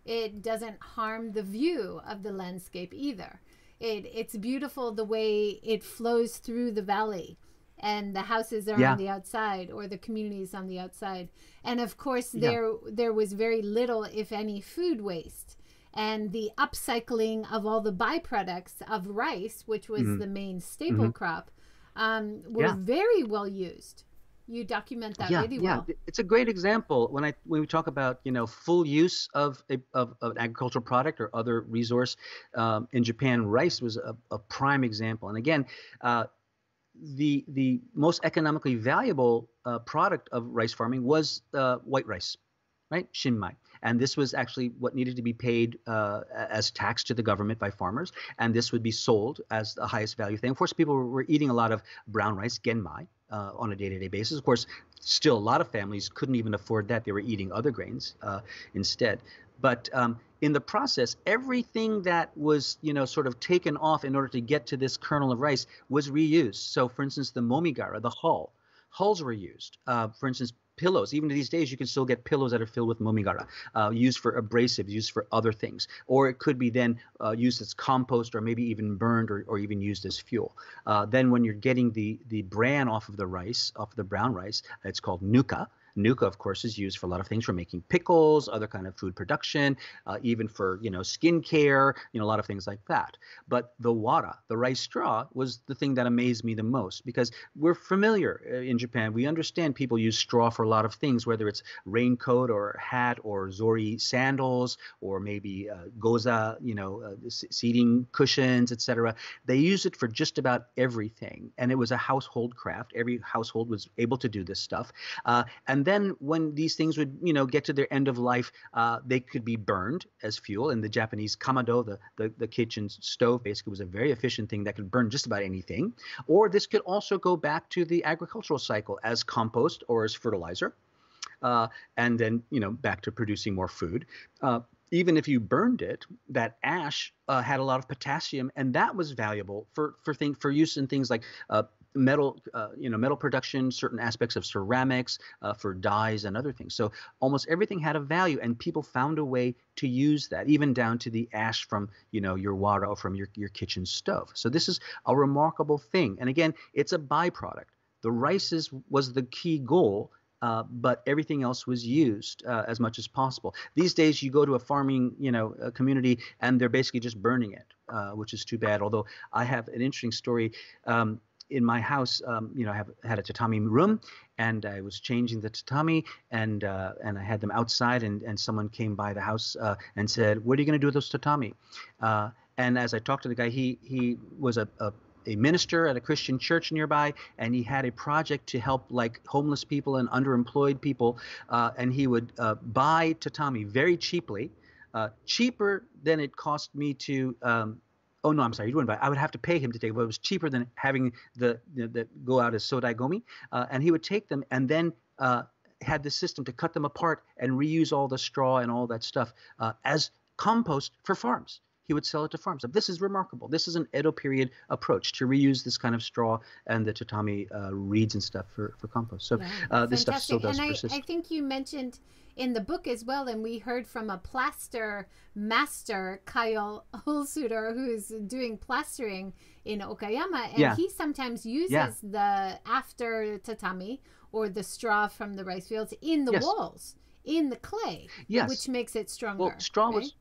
It doesn't harm the view of the landscape either. It it's beautiful the way it flows through the valley and the houses are yeah. on the outside or the communities on the outside and of course there yeah. there was very little if any food waste and the upcycling of all the byproducts of rice which was mm-hmm. the main staple mm-hmm. crop um, were yeah. very well used you document that yeah, really yeah. well. It's a great example when I when we talk about you know full use of a, of, of an agricultural product or other resource. Um, in Japan, rice was a, a prime example. And again, uh, the the most economically valuable uh, product of rice farming was uh, white rice, right? Shinmai. And this was actually what needed to be paid uh, as tax to the government by farmers. And this would be sold as the highest value thing. Of course, people were, eating a lot of brown rice, genmai, uh, on a day-to-day basis. Of course, still a lot of families couldn't even afford that; they were eating other grains uh, instead. But um, in the process, everything that was, you know, sort of taken off in order to get to this kernel of rice was reused. So, for instance, the momigara, the hull, hulls were used. Uh, for instance, pillows. Even these days, you can still get pillows that are filled with momigara, uh, used for abrasives, used for other things. Or it could be then uh, used as compost or maybe even burned or, or even used as fuel. Uh, then when you're getting the, the bran off of the rice, off of the brown rice, it's called nuka. Nuka, of course, is used for a lot of things, for making pickles, other kind of food production, uh, even for you know skincare, you know a lot of things like that. But the wara, the rice straw, was the thing that amazed me the most because we're familiar uh, in Japan. We understand people use straw for a lot of things, whether it's raincoat or hat or zori sandals or maybe uh, goza, you know, uh, seating cushions, etc. They use it for just about everything, and it was a household craft. Every household was able to do this stuff, uh, and then when these things would, you know, get to their end of life, uh, they could be burned as fuel. And the Japanese kamado, the, the, the kitchen stove, basically was a very efficient thing that could burn just about anything. Or this could also go back to the agricultural cycle as compost or as fertilizer. Uh, and then, you know, back to producing more food. Uh, even if you burned it, that ash uh, had a lot of potassium, and that was valuable for for thing for use in things like uh, metal, uh, you know, metal production, certain aspects of ceramics uh, for dyes and other things. So almost everything had a value, and people found a way to use that, even down to the ash from, you know, your water or from your, your kitchen stove. So this is a remarkable thing. And again, it's a byproduct. The rices was the key goal. Uh, but everything else was used uh, as much as possible. These days, you go to a farming, you know, community, and they're basically just burning it, uh, which is too bad. Although I have an interesting story. Um, in my house, um, you know, I have had a tatami room, and I was changing the tatami, and uh, and I had them outside, and and someone came by the house uh, and said, "What are you going to do with those tatami?" Uh, and as I talked to the guy, he he was a, a a minister at a Christian church nearby, and he had a project to help like homeless people and underemployed people, uh, and he would uh, buy tatami very cheaply, uh, cheaper than it cost me to um, oh no, I'm sorry, you wouldn't buy. I would have to pay him to take it, but it was cheaper than having the the, the go out as sodaigomi, uh, and he would take them and then. Uh, had the system to cut them apart and reuse all the straw and all that stuff uh, as compost for farms he would sell it to farms. This is remarkable. This is an Edo period approach to reuse this kind of straw and the tatami uh, reeds and stuff for, for compost. So uh, this stuff still does and persist. I, I think you mentioned in the book as well, and we heard from a plaster master, Kyle Holzhueter, who's doing plastering in Okayama, and yeah. he sometimes uses yeah. the after tatami or the straw from the rice fields in the yes. walls, in the clay, yes. which makes it stronger. Well, straw right? was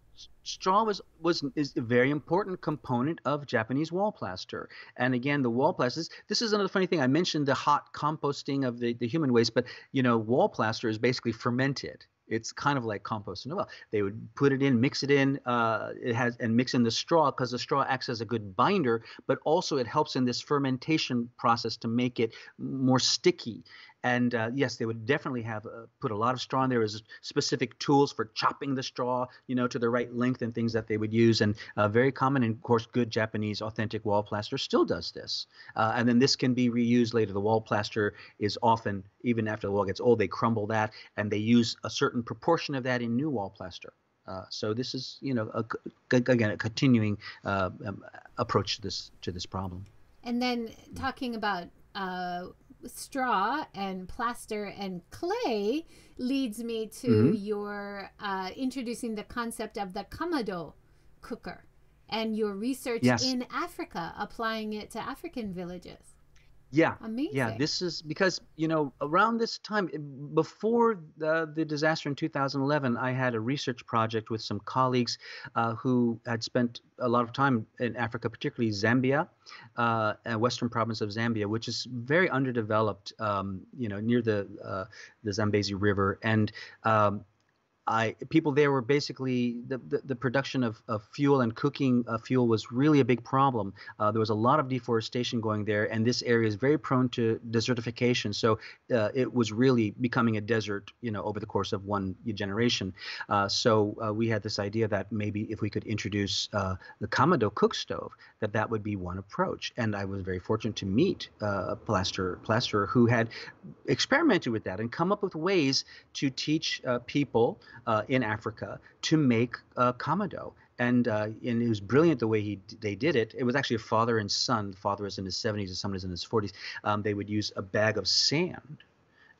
straw was was is a very important component of Japanese wall plaster. And again, the wall plasters. This is another funny thing. I mentioned the hot composting of the, the human waste, but you know, wall plaster is basically fermented. It's kind of like compost in a well. They would put it in, mix it in, uh, it has and mix in the straw because the straw acts as a good binder, but also it helps in this fermentation process to make it more sticky. And uh, yes, they would definitely have uh, put a lot of straw in there. There's specific tools for chopping the straw, you know, to the right length and things that they would use. And uh, very common, and of course, good Japanese authentic wall plaster still does this. Uh, and then this can be reused later. The wall plaster is often, even after the wall gets old, they crumble that and they use a certain proportion of that in new wall plaster. Uh, so this is, you know, a, again a continuing uh, um, approach to this to this problem. And then talking about uh, straw and plaster and clay leads me to mm-hmm. your uh, introducing the concept of the kamado cooker and your research yes. in Africa, applying it to African villages. Yeah. Amazing. Yeah, this is because, you know, around this time, eh, before the, the disaster in 2011, I had a research project with some colleagues uh, who had spent a lot of time in Africa, particularly Zambia, uh, western province of Zambia, which is very underdeveloped, um, you know, near the, uh, the Zambezi River. And um, I people there were basically the, the, the production of, of, fuel and cooking uh, fuel was really a big problem. Uh, there was a lot of deforestation going there, and this area is very prone to desertification. So uh, it was really becoming a desert, you know, over the course of one generation. Uh, so uh, we had this idea that maybe if we could introduce uh, the Kamado cook stove, that that would be one approach. And I was very fortunate to meet a plaster plasterer who had experimented with that and come up with ways to teach people uh, in Africa to make uh, kamado. And, uh, and it was brilliant the way he they did it. It was actually a father and son. The father was in his 70s, the son was in his 40s. Um, they would use a bag of sand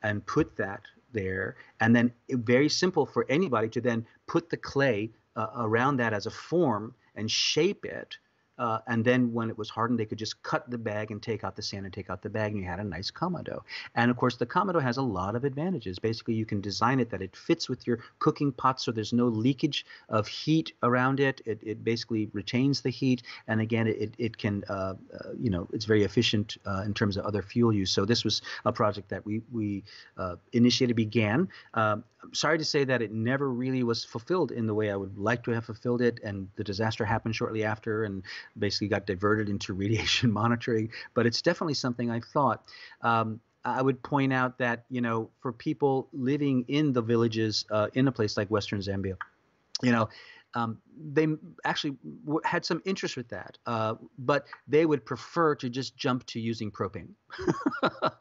and put that there, and then very simple for anybody to then put the clay uh, around that as a form and shape it uh, and then when it was hardened, they could just cut the bag and take out the sand and take out the bag, and you had a nice kamado. And of course, the kamado has a lot of advantages. Basically, you can design it that it fits with your cooking pot, so there's no leakage of heat around it. It, it basically retains the heat, and again, it, it can, uh, uh, you know, it's very efficient uh, in terms of other fuel use. So this was a project that we we uh, initiated, began. Um, I'm sorry to say that it never really was fulfilled in the way I would like to have fulfilled it, and the disaster happened shortly after, and basically got diverted into radiation monitoring. But it's definitely something I thought. Um, I would point out that you know for people living in the villages uh, in a place like Western Zambia, you know, um, they actually w- had some interest with that, uh, but they would prefer to just jump to using propane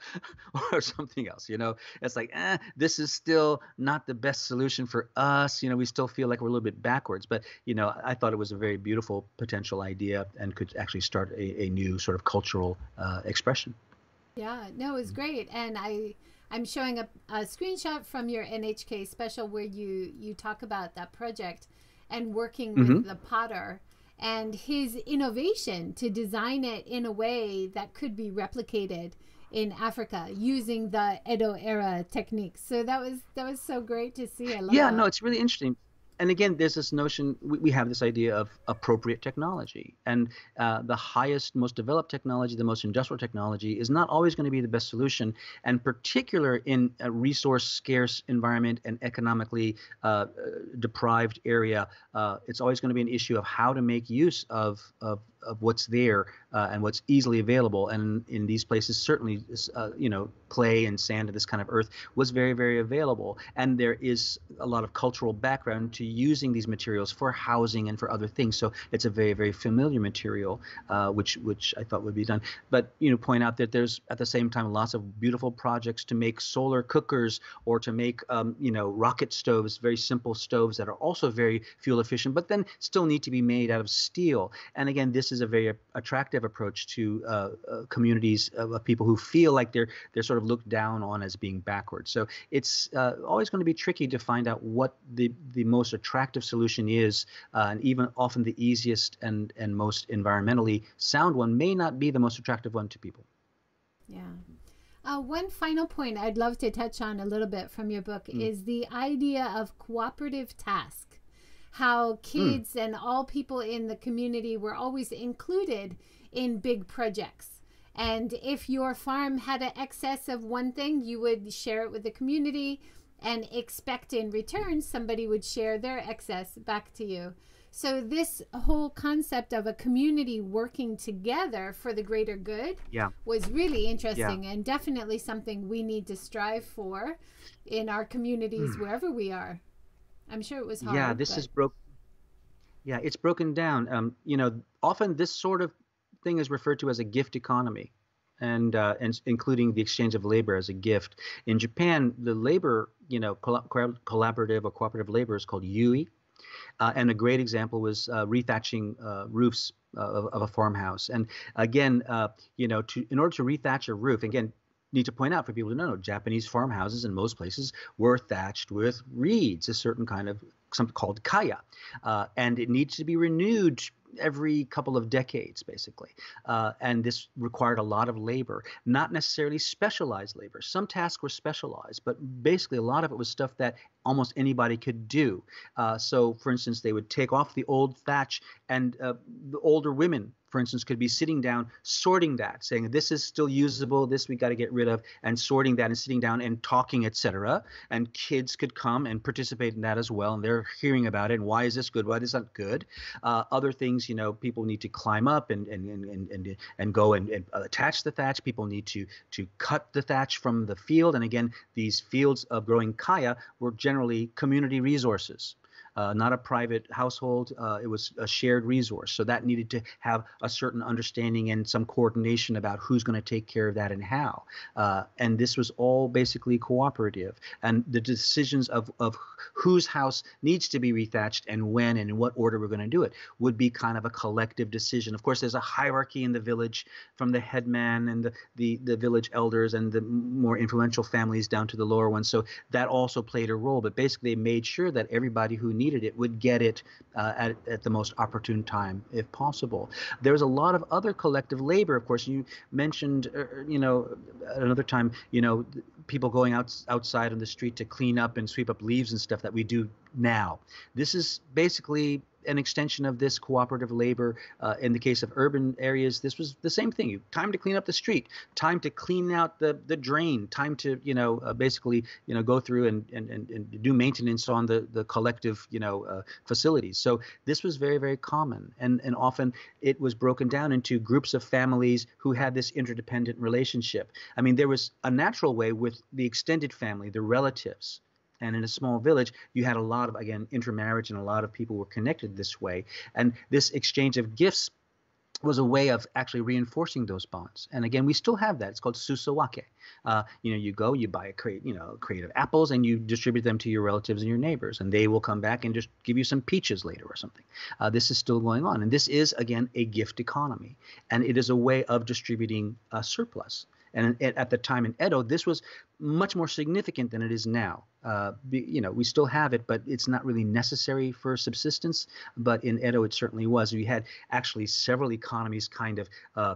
or something else. You know, it's like, eh, this is still not the best solution for us. You know, we still feel like we're a little bit backwards. But you know, I thought it was a very beautiful potential idea and could actually start a, a new sort of cultural uh, expression. Yeah, no, it was great, and I. I'm showing a, a screenshot from your NHK special where you you talk about that project and working with mm-hmm. the potter and his innovation to design it in a way that could be replicated in Africa using the Edo era techniques. So that was that was so great to see. I love yeah, that. no, it's really interesting and again, there's this notion we, we, have this idea of appropriate technology, and uh, the highest, most developed technology, the most industrial technology, is not always going to be the best solution. And particular in a resource-scarce environment and economically uh, deprived area, uh, it's always going to be an issue of how to make use of of of what's there uh, and what's easily available. And in these places, certainly, uh, you know, clay and sand and this kind of earth was very, very available. And there is a lot of cultural background to using these materials for housing and for other things. So it's a very, very familiar material, uh, which which I thought would be done. But you know, point out that there's at the same time lots of beautiful projects to make solar cookers or to make um, you know rocket stoves, very simple stoves that are also very fuel efficient, but then still need to be made out of steel. And again, this is a very attractive approach to uh, uh, communities of, people who feel like they're they're sort of looked down on as being backward. So it's uh, always going to be tricky to find out what the the most attractive solution is, uh, and even often the easiest and and most environmentally sound one may not be the most attractive one to people. Yeah. Uh, one final point I'd love to touch on a little bit from your book mm. is the idea of cooperative task how hmm. kids mm. and all people in the community were always included in big projects. And if your farm had an excess of one thing, you would share it with the community and expect in return somebody would share their excess back to you. So this whole concept of a community working together for the greater good yeah. was really interesting yeah. and definitely something we need to strive for in our communities mm. wherever we are. I'm sure it was hard. Yeah, this but... is broke. Yeah, it's broken down. Um, you know, often this sort of thing is referred to as a gift economy, and uh, and including the exchange of labor as a gift. In Japan, the labor, you know, coll- collaborative or cooperative labor is called yui, uh, and a great example was uh, rethatching uh, roofs uh, of, of, a farmhouse. And again, uh, you know, to in order to rethatch a roof, again, need to point out for people to know, Japanese farmhouses in most places were thatched with reeds, a certain kind of something called kaya, uh, and it needs to be renewed every couple of decades, basically. Uh, and this required a lot of labor, not necessarily specialized labor. Some tasks were specialized, but basically a lot of it was stuff that almost anybody could do. Uh, so, for instance, they would take off the old thatch, and uh, the older women for instance, could be sitting down, sorting that, saying this is still usable, this we got to get rid of, and sorting that and sitting down and talking, etc. And kids could come and participate in that as well, and they're hearing about it. And why is this good? Why is that good? Uh, other things, you know, people need to climb up and and and and, and go and, and attach the thatch. People need to to cut the thatch from the field. And again, these fields of growing kaya were generally community resources. Uh, not a private household. Uh, it was a shared resource. So that needed to have a certain understanding and some coordination about who's going to take care of that and how. Uh, and this was all basically cooperative. And the decisions of, of whose house needs to be rethatched and when and in what order we're going to do it would be kind of a collective decision. Of course, there's a hierarchy in the village from the headman and the, the, the village elders and the more influential families down to the lower ones. So that also played a role. But basically, they made sure that everybody who needed it would get it uh, at, at the most opportune time, if possible. There's a lot of other collective labor. Of course, you mentioned, uh, you know, another time, you know, people going out outside on the street to clean up and sweep up leaves and stuff that we do now. This is basically an extension of this cooperative labor. Uh, in the case of urban areas, this was the same thing. Time to clean up the street, time to clean out the, the drain, time to you know uh, basically you know go through and, and, and, and, do maintenance on the, the collective you know uh, facilities. So this was very very common, and and often it was broken down into groups of families who had this interdependent relationship. I mean, there was a natural way with the extended family, the relatives and in a small village you had a lot of again intermarriage and a lot of people were connected this way and this exchange of gifts was a way of actually reinforcing those bonds. And again, we still have that. It's called susowake. Uh, you know, you go, you buy a crate, you know, crate of apples, and you distribute them to your relatives and your neighbors, and they will come back and just give you some peaches later or something. Uh, this is still going on, and this is again a gift economy, and it is a way of distributing a surplus. And at the time in Edo, this was much more significant than it is now. Uh, you know, we still have it, but it's not really necessary for subsistence. But in Edo, it certainly was. We had actually several economies kind of, uh,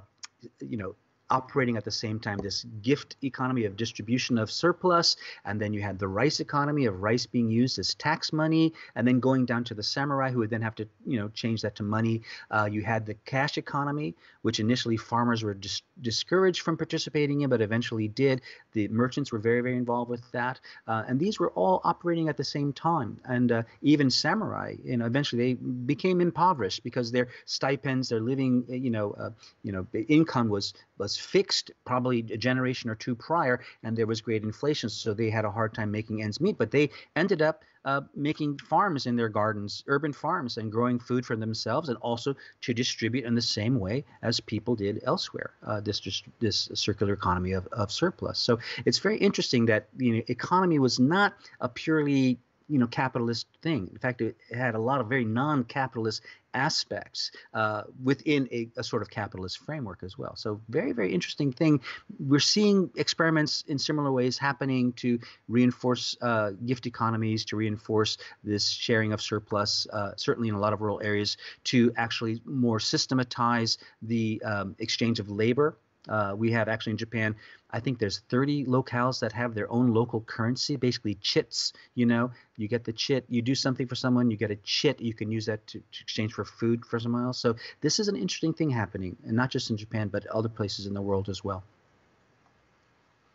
you know, operating at the same time this gift economy of distribution of surplus and then you had the rice economy of rice being used as tax money and then going down to the samurai who would then have to you know change that to money. Uh, you had the cash economy which initially farmers were dis- discouraged from participating in but eventually did. The merchants were very very involved with that. Uh, and these were all operating at the same time. And uh, even samurai you know eventually they became impoverished because their stipends their living you know uh, you know income was was fixed probably a generation or two prior, and there was great inflation, so they had a hard time making ends meet. But they ended up uh, making farms in their gardens, urban farms, and growing food for themselves, and also to distribute in the same way as people did elsewhere. Uh, this just this circular economy of, of surplus. So it's very interesting that you know economy was not a purely you know capitalist thing. In fact, it had a lot of very non-capitalist aspects uh, within a, a, sort of capitalist framework as well. So very very interesting thing. We're seeing experiments in similar ways happening to reinforce uh, gift economies, to reinforce this sharing of surplus. Uh, certainly in a lot of rural areas, to actually more systematize the um, exchange of labor uh, we have actually in Japan, I think there's 30 locales that have their own local currency, basically chits. You know, you get the chit, you do something for someone, you get a chit, you can use that to, to exchange for food for someone else. So this is an interesting thing happening, and not just in Japan, but other places in the world as well.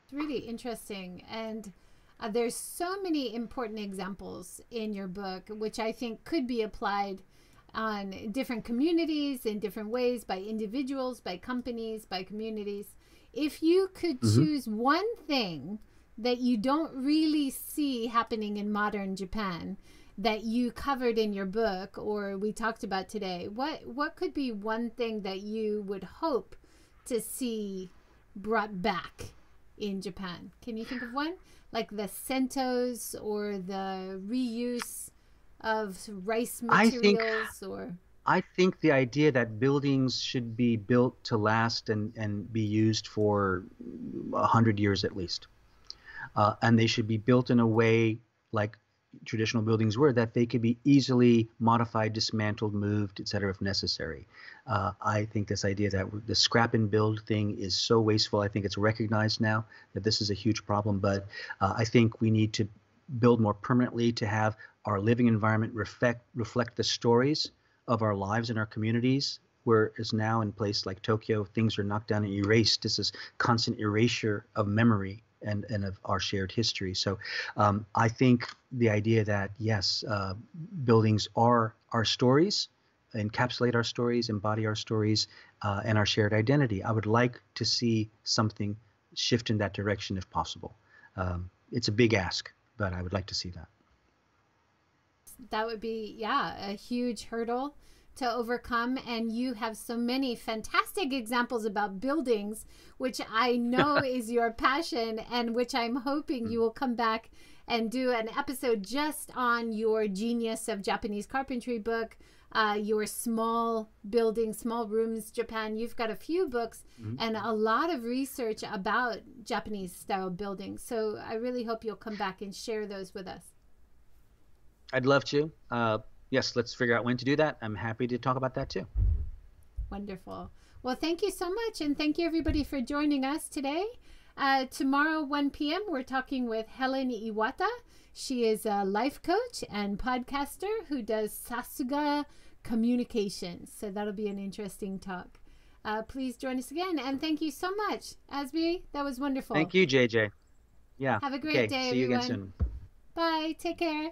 It's really interesting, and uh, there's so many important examples in your book, which I think could be applied on different communities in different ways by individuals, by companies, by communities. If you could mm-hmm. choose one thing that you don't really see happening in modern Japan that you covered in your book or we talked about today, what what could be one thing that you would hope to see brought back in Japan? Can you think of one? Like the sentos or the reuse of rice materials think, or I think the idea that buildings should be built to last and, and be used for a hundred years at least, uh, and they should be built in a way like traditional buildings were that they could be easily modified, dismantled, moved, etc., if necessary. Uh, I think this idea that the scrap and build thing is so wasteful. I think it's recognized now that this is a huge problem, but uh, I think we need to build more permanently to have our living environment reflect reflect the stories of our lives and our communities. Whereas now in places like Tokyo, things are knocked down and erased. This is constant erasure of memory and, and of our shared history. So um, I think the idea that yes, uh, buildings are our stories, encapsulate our stories, embody our stories, uh, and our shared identity. I would like to see something shift in that direction if possible. Um, it's a big ask, but I would like to see that. That would be yeah a huge hurdle to overcome. And you have so many fantastic examples about buildings which i know is your passion and which i'm hoping you will come back and do an episode just on your genius of japanese carpentry book uh, your small building small rooms japan. You've got a few books mm-hmm. and a lot of research about japanese style buildings. So i really hope you'll come back and share those with us i'd love to uh, yes, let's figure out when to do that. I'm happy to talk about that too. Wonderful. Well, thank you so much. And thank you, everybody, for joining us today. Uh, tomorrow, 1 p.m., we're talking with Helen Iwata. She is a life coach and podcaster who does Sasuga communications. So that'll be an interesting talk. Uh, please join us again. And thank you so much, Azby. That was wonderful. Thank you, JJ. Yeah. Have a great okay, day, see everyone. you again soon. Bye. Take care.